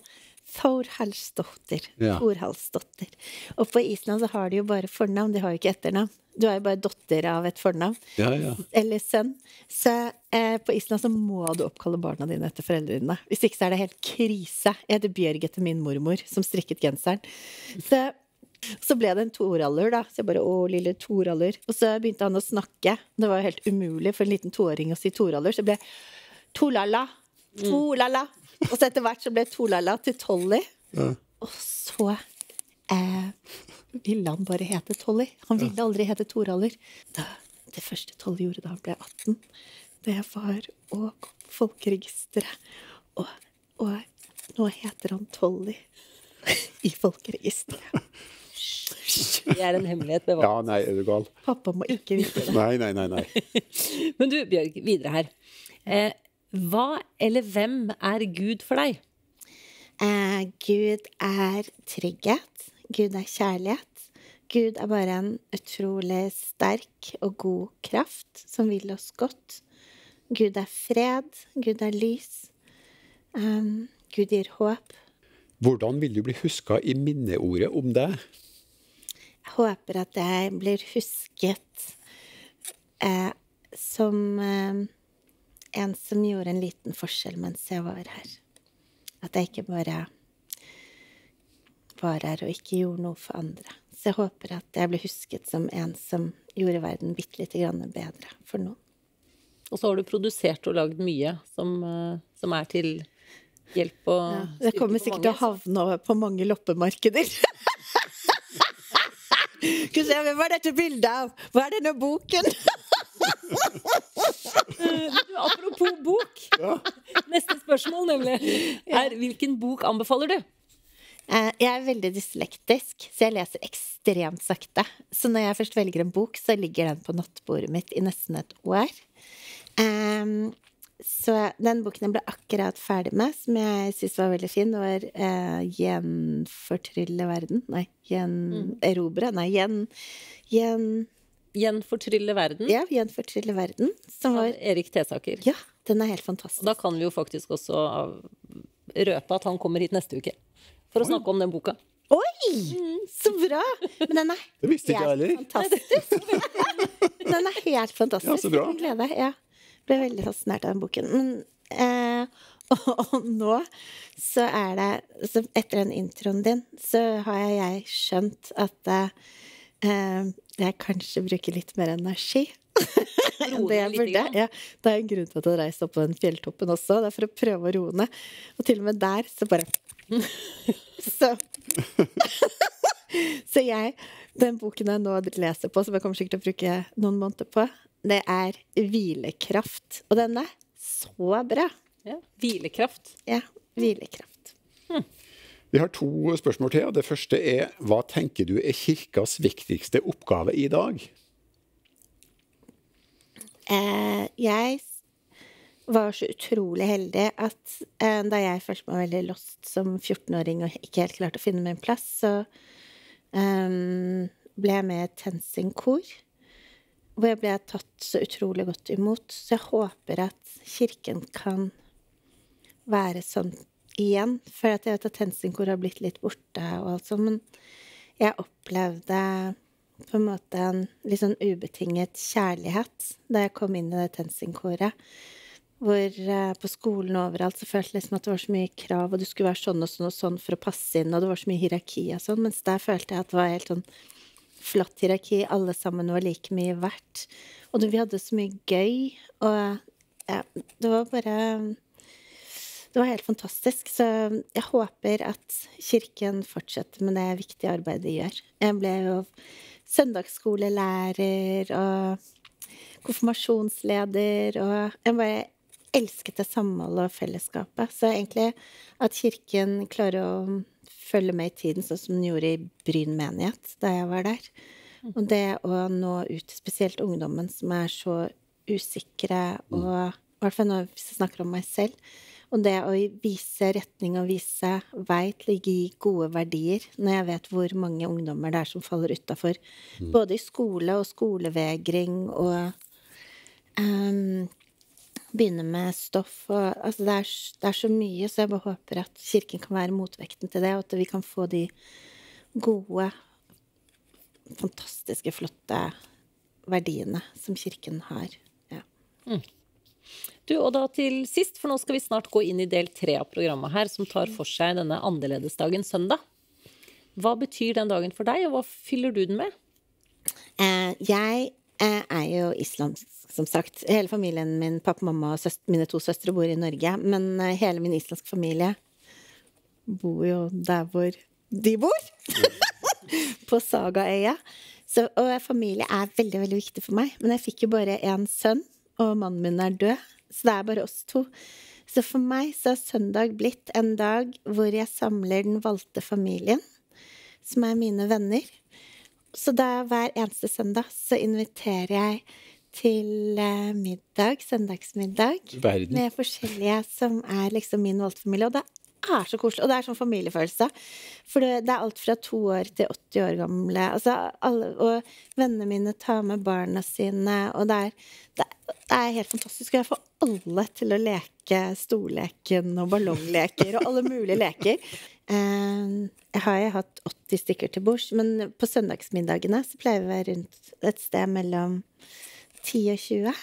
Thorhalsdottir. Ja. Thorhalsdottir. Og på Island så har de jo bare fornavn, de har jo ikke etternavn. Du er jo bare dotter av et fornavn. Ja, ja. Eller sønn. Så eh, på Island så må du oppkalle barna dine etter foreldrene dine. Hvis ikke så er det helt krise. Jeg heter Bjørg etter min mormor, som strikket genseren. Så, så ble det en toraller, da. Så jeg bare å, lille toraller. Og så begynte han å snakke. Det var jo helt umulig for en liten toåring å si toraller, så det ble tolala. Tolala. Og så etter hvert så ble tolala til Tolly. Og så eh, ville han bare hete Tolly. Han ville aldri hete Toraller. Da, det første Tolly gjorde da han ble 18, det var å gå på folkeregisteret. Og, og nå heter han Tolly i folkeregisteret. Det er en hemmelighet. bevart. Ja, nei, er du gal? Pappa må ikke vite det. Nei, nei, nei. nei. Men du, Bjørg, videre her. Eh, hva eller hvem er Gud for deg? Eh, Gud er trygghet. Gud er kjærlighet. Gud er bare en utrolig sterk og god kraft som vil oss godt. Gud er fred. Gud er lys. Um, Gud gir håp. Hvordan vil du bli huska i minneordet om deg? Håper at jeg blir husket eh, som eh, en som gjorde en liten forskjell mens jeg var her. At jeg ikke bare var her og ikke gjorde noe for andre. så jeg håper at jeg blir husket som en som gjorde verden bitte lite grann bedre for noen. Og så har du produsert og lagd mye som, eh, som er til hjelp og Ja, det kommer sikkert til å havne på mange loppemarkeder. Hvem er dette bildet av? Hva er denne boken? Du, apropos bok. Neste spørsmål, nemlig. Er hvilken bok anbefaler du? Eh, Jeg er veldig dyslektisk, så jeg leser ekstremt sakte. Så når jeg først velger en bok, så ligger den på nattbordet mitt i nesten et år. Ehm, så den boken jeg ble akkurat ferdig med, som jeg syntes var veldig fin, var eh, 'Gjenfortrylle verden'. Nei, 'Gjenerobre'. Nei, 'Gjen... gjen Gjenfortrylle verden ja, 'Gjenfortrylle verden'. Som var Erik Tesaker. Ja, den er helt fantastisk. Da kan vi jo faktisk også røpe at han kommer hit neste uke. For å snakke om den boka. Oi! Så bra! Men den er Det visste ikke jeg heller. fantastisk. Den er helt fantastisk. Ja, så bra. Jeg gleder meg. Ja. Ble veldig fascinert av den boken. Men eh, og, og nå så er det så Etter den introen din, så har jeg skjønt at eh, jeg kanskje bruker litt mer energi. Ja, det er en grunn til at jeg reiste opp på den fjelltoppen også. Det er for å prøve å roe ned. Og til og med der så bare Så Så jeg Den boken jeg nå leser på, som jeg kommer sikkert til å bruke noen måneder på, det er Hvilekraft. Og den er så bra. Ja. Hvilekraft. Ja. Hvilekraft. Vi har to spørsmål til. og Det første er hva tenker du er kirkas viktigste oppgave i dag? Eh, jeg var så utrolig heldig at eh, da jeg følte meg veldig lost som 14-åring og ikke helt klarte å finne min plass, så eh, ble jeg med i TenSing-kor. Hvor jeg ble tatt så utrolig godt imot. Så jeg håper at kirken kan være sånn igjen. For jeg vet at TenSing-kor har blitt litt borte og alt sånt. Men jeg opplevde på en måte en litt sånn ubetinget kjærlighet da jeg kom inn i det TenSing-koret. Hvor eh, på skolen og overalt så følte jeg liksom at det var så mye krav, og du skulle være sånn og sånn og sånn for å passe inn, og det var så mye hierarki og sånn. Mens der følte jeg at det var helt sånn flatt hierarki. Alle sammen var like mye verdt. Og vi hadde så mye gøy, og ja, det var bare det var helt fantastisk. Så jeg håper at Kirken fortsetter med det viktige arbeidet de gjør. Jeg ble jo søndagsskolelærer og konfirmasjonsleder, og jeg bare elsket det samholdet og fellesskapet. Så egentlig at Kirken klarer å følge med i tiden, sånn som den gjorde i Bryn menighet da jeg var der. Og det å nå ut til spesielt ungdommen som er så usikre, og i hvert fall nå hvis jeg snakker om meg selv, og det å vise retning og vise vei til å gi gode verdier, når jeg vet hvor mange ungdommer det er som faller utafor, både i skole og skolevegring og ehm, begynne med stoff og Altså, det er, det er så mye, så jeg bare håper at Kirken kan være motvekten til det, og at vi kan få de gode, fantastiske, flotte verdiene som Kirken har. Ja. Du, og da til sist, for nå skal vi snart gå inn i del tre av programmet her, som tar for seg denne annerledesdagen søndag. Hva betyr den dagen for deg, og hva fyller du den med? Eh, jeg eh, er jo islandsk, som sagt. Hele familien min, pappa, mamma og søst- mine to søstre bor i Norge. Men eh, hele min islandske familie bor jo der hvor de bor. På Sagaøya. Og familie er veldig, veldig viktig for meg. Men jeg fikk jo bare én sønn, og mannen min er død. Så det er bare oss to. Så for meg så har søndag blitt en dag hvor jeg samler den valgte familien, som er mine venner. Så da hver eneste søndag så inviterer jeg til eh, middag, søndagsmiddag, Verden. med forskjellige som er liksom min valgte familie. Og det er så koselig. Og det er sånn familiefølelse. For det, det er alt fra to år til 80 år gamle. Altså, alle, og vennene mine tar med barna sine, og det er, det, er- det er helt fantastisk. Og jeg får alle til å leke storleken og ballongleker og alle mulige leker. Eh, Jeg har jo hatt 80 stykker til bords, men på søndagsmiddagene så pleier vi å være rundt et sted mellom 10 og 20.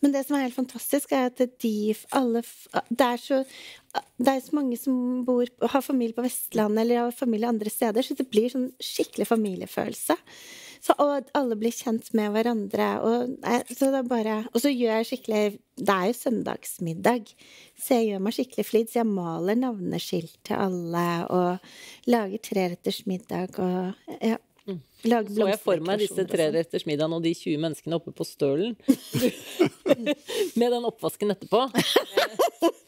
Men det som er helt fantastisk, er at de alle Det er så det er så mange som bor, har familie på Vestlandet eller har familie andre steder, så det blir sånn skikkelig familiefølelse. Så, og alle blir kjent med hverandre. Og, så det bare, og så gjør jeg skikkelig Det er jo søndagsmiddag, så jeg gjør meg skikkelig flid. Så jeg maler navneskilt til alle og lager treretters middag og ja. Lage så jeg for meg disse treretters middagen og de 20 menneskene oppe på Stølen. med den oppvasken etterpå.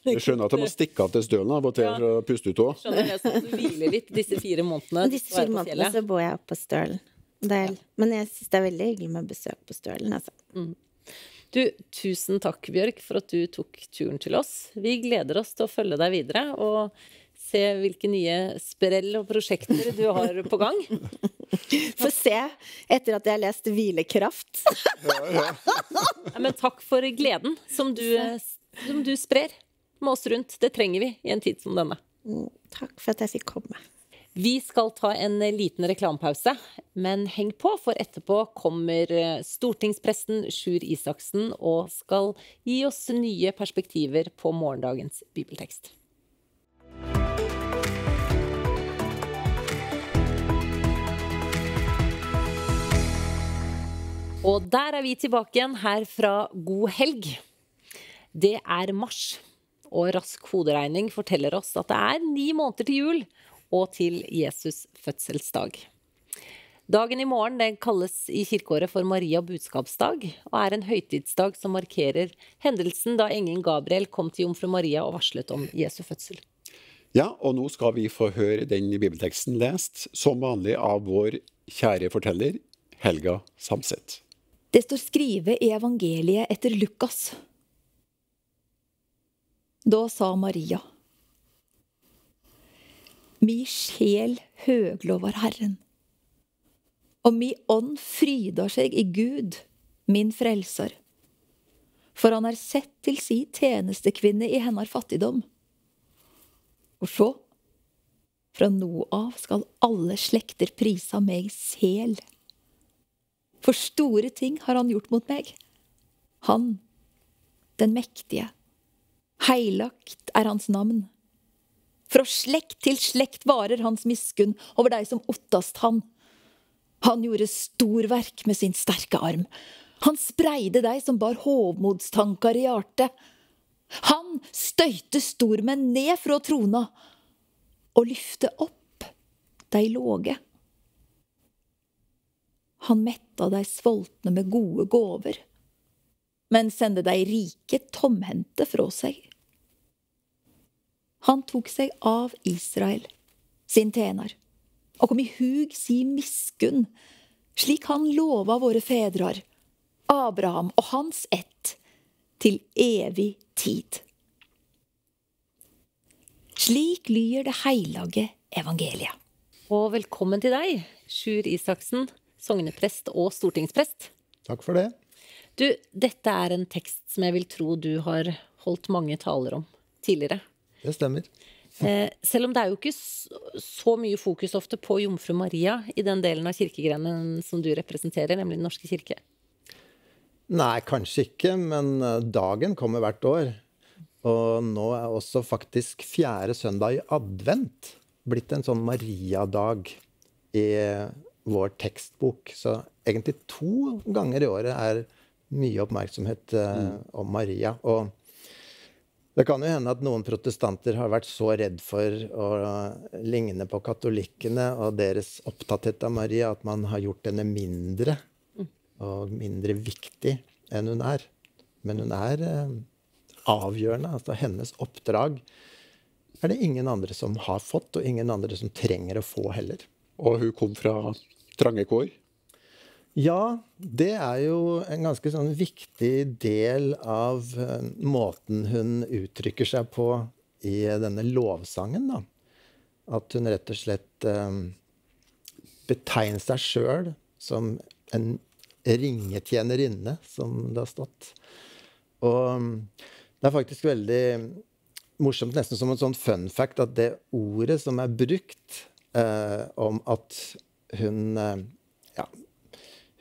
Jeg skjønner at jeg må stikke av til Stølen av og til for å puste ut òg. Skjønner det, så du hviler litt disse fire månedene. Disse fire månedene så bor jeg oppe på Stølen. Er, men jeg syns det er veldig hyggelig med besøk på Stølen, altså. Mm. Du, tusen takk, Bjørk, for at du tok turen til oss. Vi gleder oss til å følge deg videre og se hvilke nye sprell og prosjekter du har på gang. Få se etter at jeg har lest 'Hvilekraft'. ja, ja. men takk for gleden som du, som du sprer med oss rundt. Det trenger vi i en tid som denne. Mm, takk for at jeg fikk komme. Vi skal ta en liten reklamepause, men heng på, for etterpå kommer eh, stortingspresten Sjur Isaksen og skal gi oss nye perspektiver på morgendagens bibeltekst. Og der er vi tilbake igjen her fra God helg. Det er mars, og rask hoderegning forteller oss at det er ni måneder til jul og til Jesus' fødselsdag. Dagen i morgen den kalles i kirkeåret for Maria budskapsdag, og er en høytidsdag som markerer hendelsen da engelen Gabriel kom til jomfru Maria og varslet om Jesu fødsel. Ja, og nå skal vi få høre den bibelteksten lest, som vanlig av vår kjære forteller Helga Samset. Det står skrevet i evangeliet etter Lukas. Da sa Maria. Mi sjel høglover Herren, og mi ånd frydar seg i Gud, min frelser. For han er sett til si tjenestekvinne i hennar fattigdom. Og sjå, fra nå av skal alle slekter prisa meg sel. For store ting har han gjort mot meg. Han, den mektige. Heilagt er hans navn. Fra slekt til slekt varer hans miskunn over deg som ottast han. Han gjorde storverk med sin sterke arm. Han spreide deg som bar hovmodstanker i hjertet. Han støyte stormenn ned fra trona og lyfte opp dei låge. Han metta dei svoltne med gode gåver, men sendte dei rike tomhendte fra seg. Han tok seg av Israel, sin tjener, og kom i hug si miskunn, slik han lova våre fedrar, Abraham og hans ett, til evig tid. Slik lyder det heilage evangeliet. Og velkommen til deg, Sjur Isaksen, sogneprest og stortingsprest. Takk for det. Du, dette er en tekst som jeg vil tro du har holdt mange taler om tidligere. Det stemmer. Eh, selv om det er jo ikke så mye fokus ofte på jomfru Maria i den delen av kirkegrenen som du representerer, nemlig Den norske kirke? Nei, kanskje ikke, men eh, dagen kommer hvert år. Og nå er også faktisk fjerde søndag i advent blitt en sånn Maria-dag i vår tekstbok. Så egentlig to ganger i året er mye oppmerksomhet eh, om Maria. Og det kan jo hende at noen protestanter har vært så redd for å ligne på katolikkene og deres opptatthet av Maria at man har gjort henne mindre og mindre viktig enn hun er. Men hun er eh, avgjørende. Altså hennes oppdrag er det ingen andre som har fått, og ingen andre som trenger å få heller. Og hun kom fra trange kår? Ja, det er jo en ganske sånn viktig del av uh, måten hun uttrykker seg på i denne lovsangen. da. At hun rett og slett um, betegner seg sjøl som en ringetjenerinne, som det har stått. Og um, det er faktisk veldig morsomt, nesten som en sånn fun fact, at det ordet som er brukt eh, om at hun eh, ja,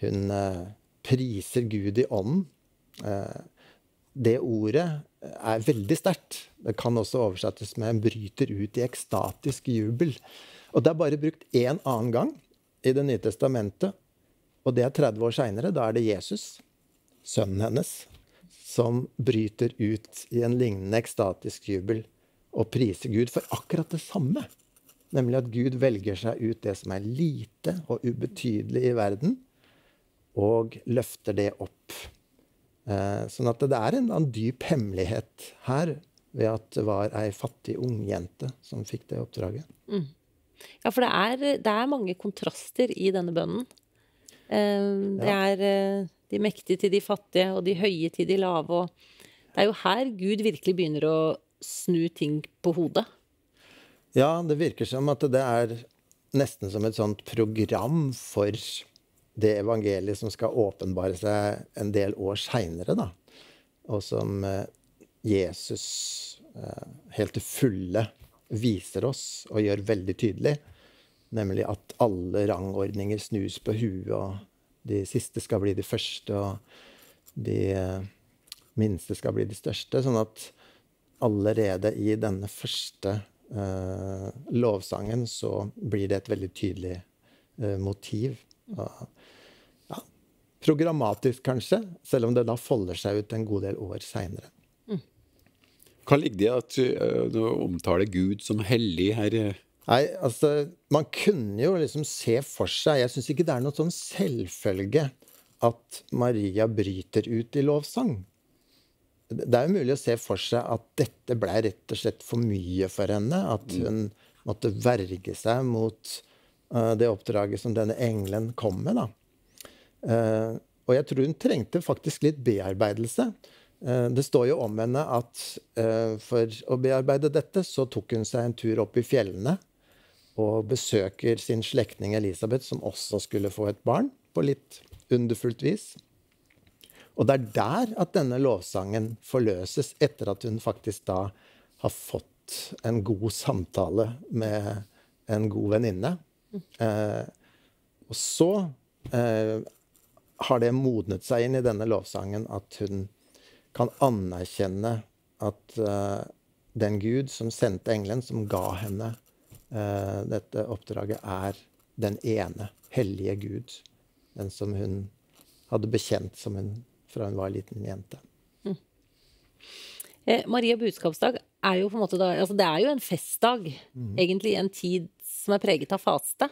hun eh, priser Gud i ånden. Eh, det ordet er veldig sterkt. Det kan også oversettes med 'en bryter ut i ekstatisk jubel'. Og det er bare brukt én annen gang i Det nye testamentet, og det er 30 år seinere. Da er det Jesus, sønnen hennes, som bryter ut i en lignende ekstatisk jubel og priser Gud for akkurat det samme. Nemlig at Gud velger seg ut det som er lite og ubetydelig i verden, og løfter det opp. Eh, sånn at det er en, en dyp hemmelighet her ved at det var ei fattig ungjente som fikk det oppdraget. Mm. Ja, for det er, det er, mange kontraster i denne bønnen. Eh, det er eh, de mektige til de fattige, og de høye til de lave. Og det er jo her Gud virkelig begynner å snu ting på hodet. Ja, det virker som at det er nesten som et sånt program for det evangeliet som skal åpenbare seg en del år seinere. Og som eh, Jesus eh, helt til fulle viser oss og gjør veldig tydelig. Nemlig at alle rangordninger snus på huet, og de siste skal bli de første, og de eh, minste skal bli de største. Sånn at allerede i denne første lovsangen så blir det et veldig tydelig motiv. Programmatisk, kanskje, selv om det da folder seg ut en god del år seinere. Mm. Hva ligger det i at uh, du omtaler Gud som hellig her? Nei, altså, Man kunne jo liksom se for seg Jeg syns ikke det er noe sånn selvfølge at Maria bryter ut i lovsang. Det er jo mulig å se for seg at dette ble rett og slett for mye for henne. At mm. hun måtte verge seg mot uh, det oppdraget som denne engelen kom med. Uh, og jeg tror hun trengte faktisk litt bearbeidelse. Uh, det står jo om henne at for å bearbeide dette, så tok hun seg en tur opp i fjellene og besøker sin slektning Elisabeth, som også skulle få et barn, på litt underfullt vis. Og det er der at denne lovsangen forløses, etter at hun faktisk da har fått en god samtale med en god venninne. Eh, og så eh, har det modnet seg inn i denne lovsangen at hun kan anerkjenne at uh, den Gud som sendte engelen, som ga henne uh, dette oppdraget, er den ene hellige Gud. Den som hun hadde bekjent som en fra hun var en liten jente. Mm. Eh, Maria budskapsdag er jo på en måte da, altså det er jo en festdag. Mm. Egentlig en tid som er preget av faste.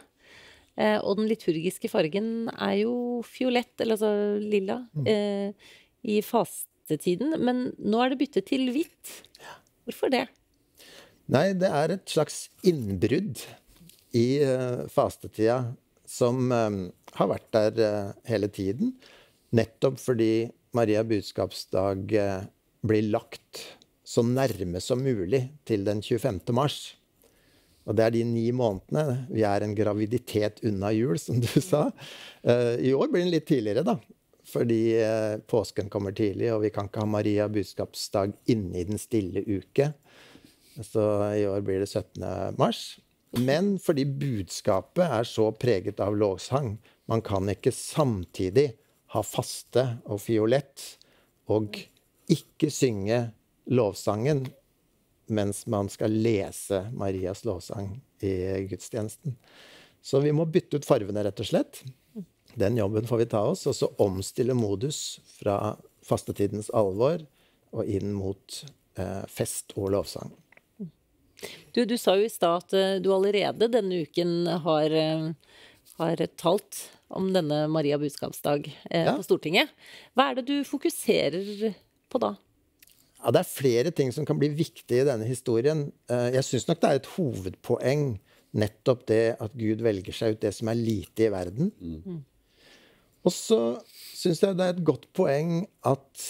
Eh, og den liturgiske fargen er jo fiolett, eller altså lilla, mm. eh, i fastetiden. Men nå er det byttet til hvitt. Hvorfor det? Nei, det er et slags innbrudd i uh, fastetida som har vært der hele tiden. Nettopp fordi Maria budskapsdag eh, blir lagt så nærme som mulig til den 25. mars. Og det er de ni månedene. Vi er en graviditet unna jul, som du sa. Eh, I år blir den litt tidligere, da. Fordi eh, påsken kommer tidlig, og vi kan ikke ha Maria budskapsdag inne i den stille uke. Så i år blir det 17. mars. Men fordi budskapet er så preget av lovsang, man kan ikke samtidig ha faste og fiolett, og ikke synge lovsangen mens man skal lese Marias lovsang i gudstjenesten. Så vi må bytte ut farvene, rett og slett. Den jobben får vi ta oss. Og så omstille modus fra fastetidens alvor og inn mot eh, fest og lovsang. Du, du, sa jo i stad at eh, du allerede denne uken har, eh, har talt om denne Maria budskapsdag eh, ja. på Stortinget. Hva er det du fokuserer på da? Ja, det er flere ting som kan bli viktige i denne historien. Eh, jeg syns nok det er et hovedpoeng nettopp det at Gud velger seg ut det som er lite i verden. Mm. Og så syns jeg det er et godt poeng at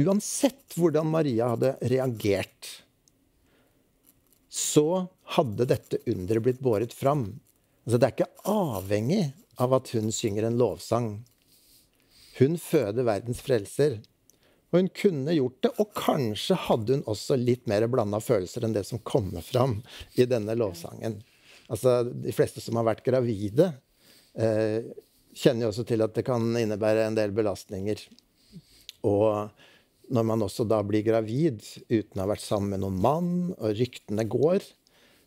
uansett hvordan Maria hadde reagert, så hadde dette underet blitt båret fram Altså, det er ikke avhengig av at hun synger en lovsang. Hun føder verdens frelser. Og hun kunne gjort det, og kanskje hadde hun også litt mer blanda følelser enn det som kommer fram i denne lovsangen. Altså, De fleste som har vært gravide, eh, kjenner jo også til at det kan innebære en del belastninger. Og når man også da blir gravid uten å ha vært sammen med noen mann, og ryktene går,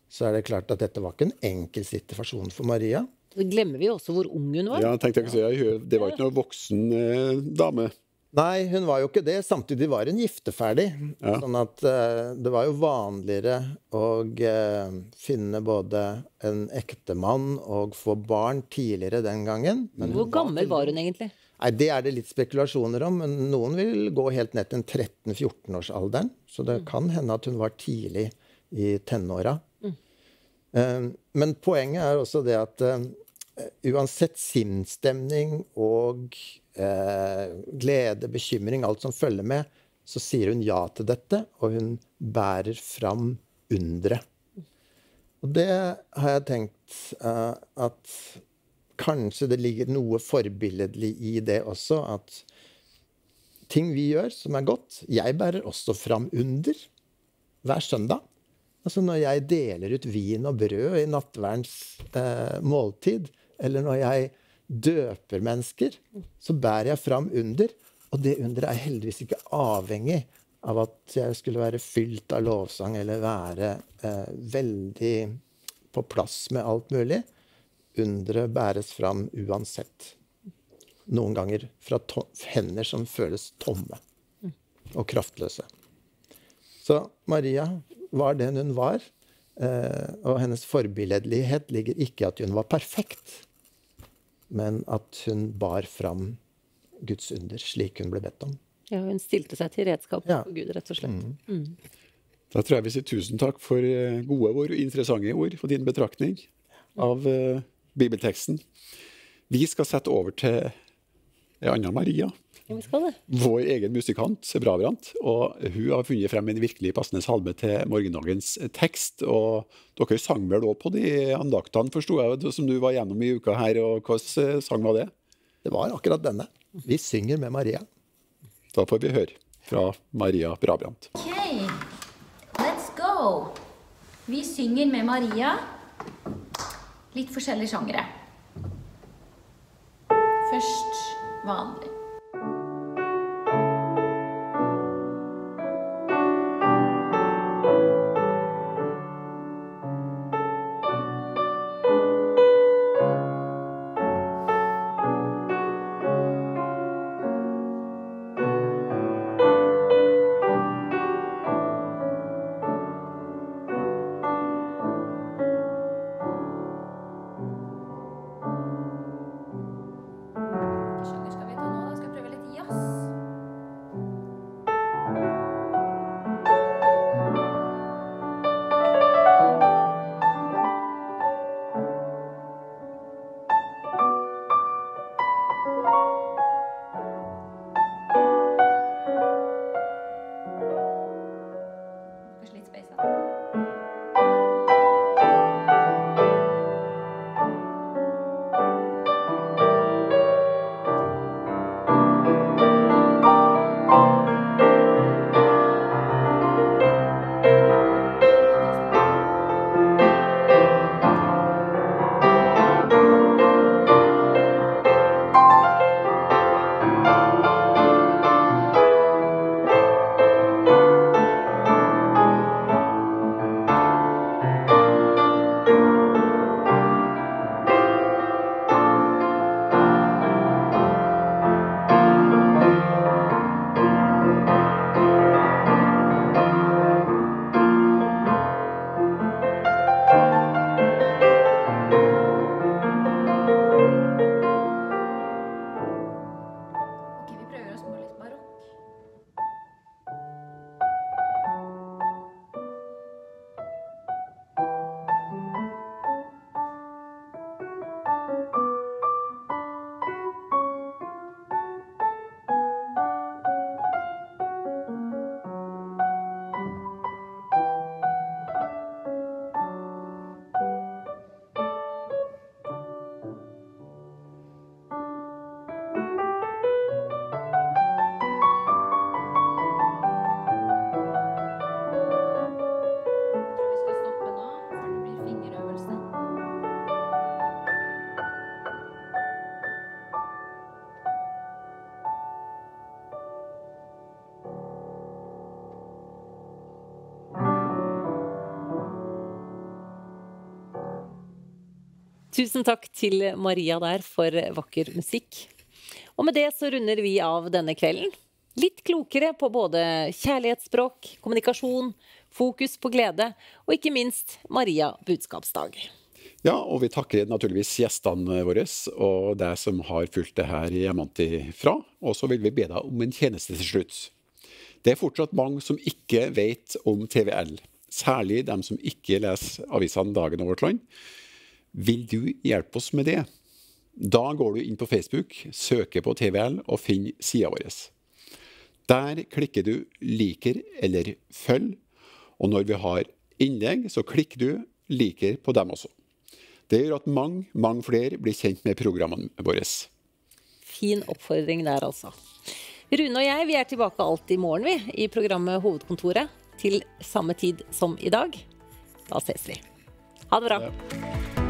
så er det klart at dette var ikke en enkel situasjon for Maria. Så glemmer vi også hvor ung hun var. Ja, tenkte jeg ikke å si, Det var ikke noen voksen eh, dame. Nei, hun var jo ikke det. Samtidig var hun gifteferdig. Ja. Sånn at uh, det var jo vanligere å uh, finne både en ektemann og få barn tidligere den gangen. Men Hvor gammel var hun egentlig? Nei, Det er det litt spekulasjoner om, men noen vil gå helt ned til 13-14-årsalderen. Så det kan hende at hun var tidlig i tenåra. Eh, Men poenget er også det at uansett sinnsstemning og eh, glede, bekymring, alt som følger med, så sier hun ja til dette, og hun bærer fram underet. Og det har jeg tenkt eh, at kanskje det ligger noe forbilledlig i det også, at ting vi gjør som er godt Jeg bærer også fram under hver søndag. Altså når jeg deler ut vin og brød i nattverdens eh, måltid, eller når jeg døper mennesker, så bærer jeg fram under. Og det underet er heldigvis ikke avhengig av at jeg skulle være fylt av lovsang eller være eh, veldig på plass med alt mulig. Underet bæres fram uansett. Noen ganger fra hender som føles tomme og kraftløse. Så Maria var den hun var. Eh, og hennes forbilledlighet ligger ikke i at hun var perfekt, men at hun bar fram Guds under slik hun ble bedt om. Ja, hun stilte seg til redskap Ja. for Gud, rett og slett. Mm. Da tror jeg vi sier tusen takk for eh, gode ord og interessante ord for din betraktning av eh, bibelteksten. Vi skal sette over til Anna Maria, Ja, vi skal det. vår egen musikant, Brabrant. Og hun har funnet frem en virkelig passende salme til morgendagens tekst. Og dere sang vel òg på de andaktene, forsto jeg, som du var gjennom i uka her. og Hvilken sang var det? Det var akkurat denne. Vi synger med Maria. Da får vi høre fra Maria Brabrant. Ok, let's go. Vi synger med Maria. Litt forskjellige sjangere. Først vanlig. Tusen takk til Maria der for vakker musikk. Og med det så runder vi av denne kvelden. Litt klokere på både kjærlighetsspråk, kommunikasjon, fokus på glede og ikke minst Maria budskapsdag. Ja, og vi takker naturligvis gjestene våre og deg som har fulgt det her hjemmefra. Og så vil vi be deg om en tjeneste til slutt. Det er fortsatt mange som ikke vet om TVL. Særlig dem som ikke leser avisene Dagen og Vårt Land. Vil du hjelpe oss med det? Da går du inn på Facebook, søker på TVL og finner sida vår. Der klikker du 'liker' eller 'følg', og når vi har innlegg, så klikker du 'liker' på dem også. Det gjør at mange, mange flere blir kjent med programmene våre. Fin oppfordring der, altså. Rune og jeg vi er tilbake alltid i morgen vi, i programmet Hovedkontoret. Til samme tid som i dag. Da ses vi. Ha det bra.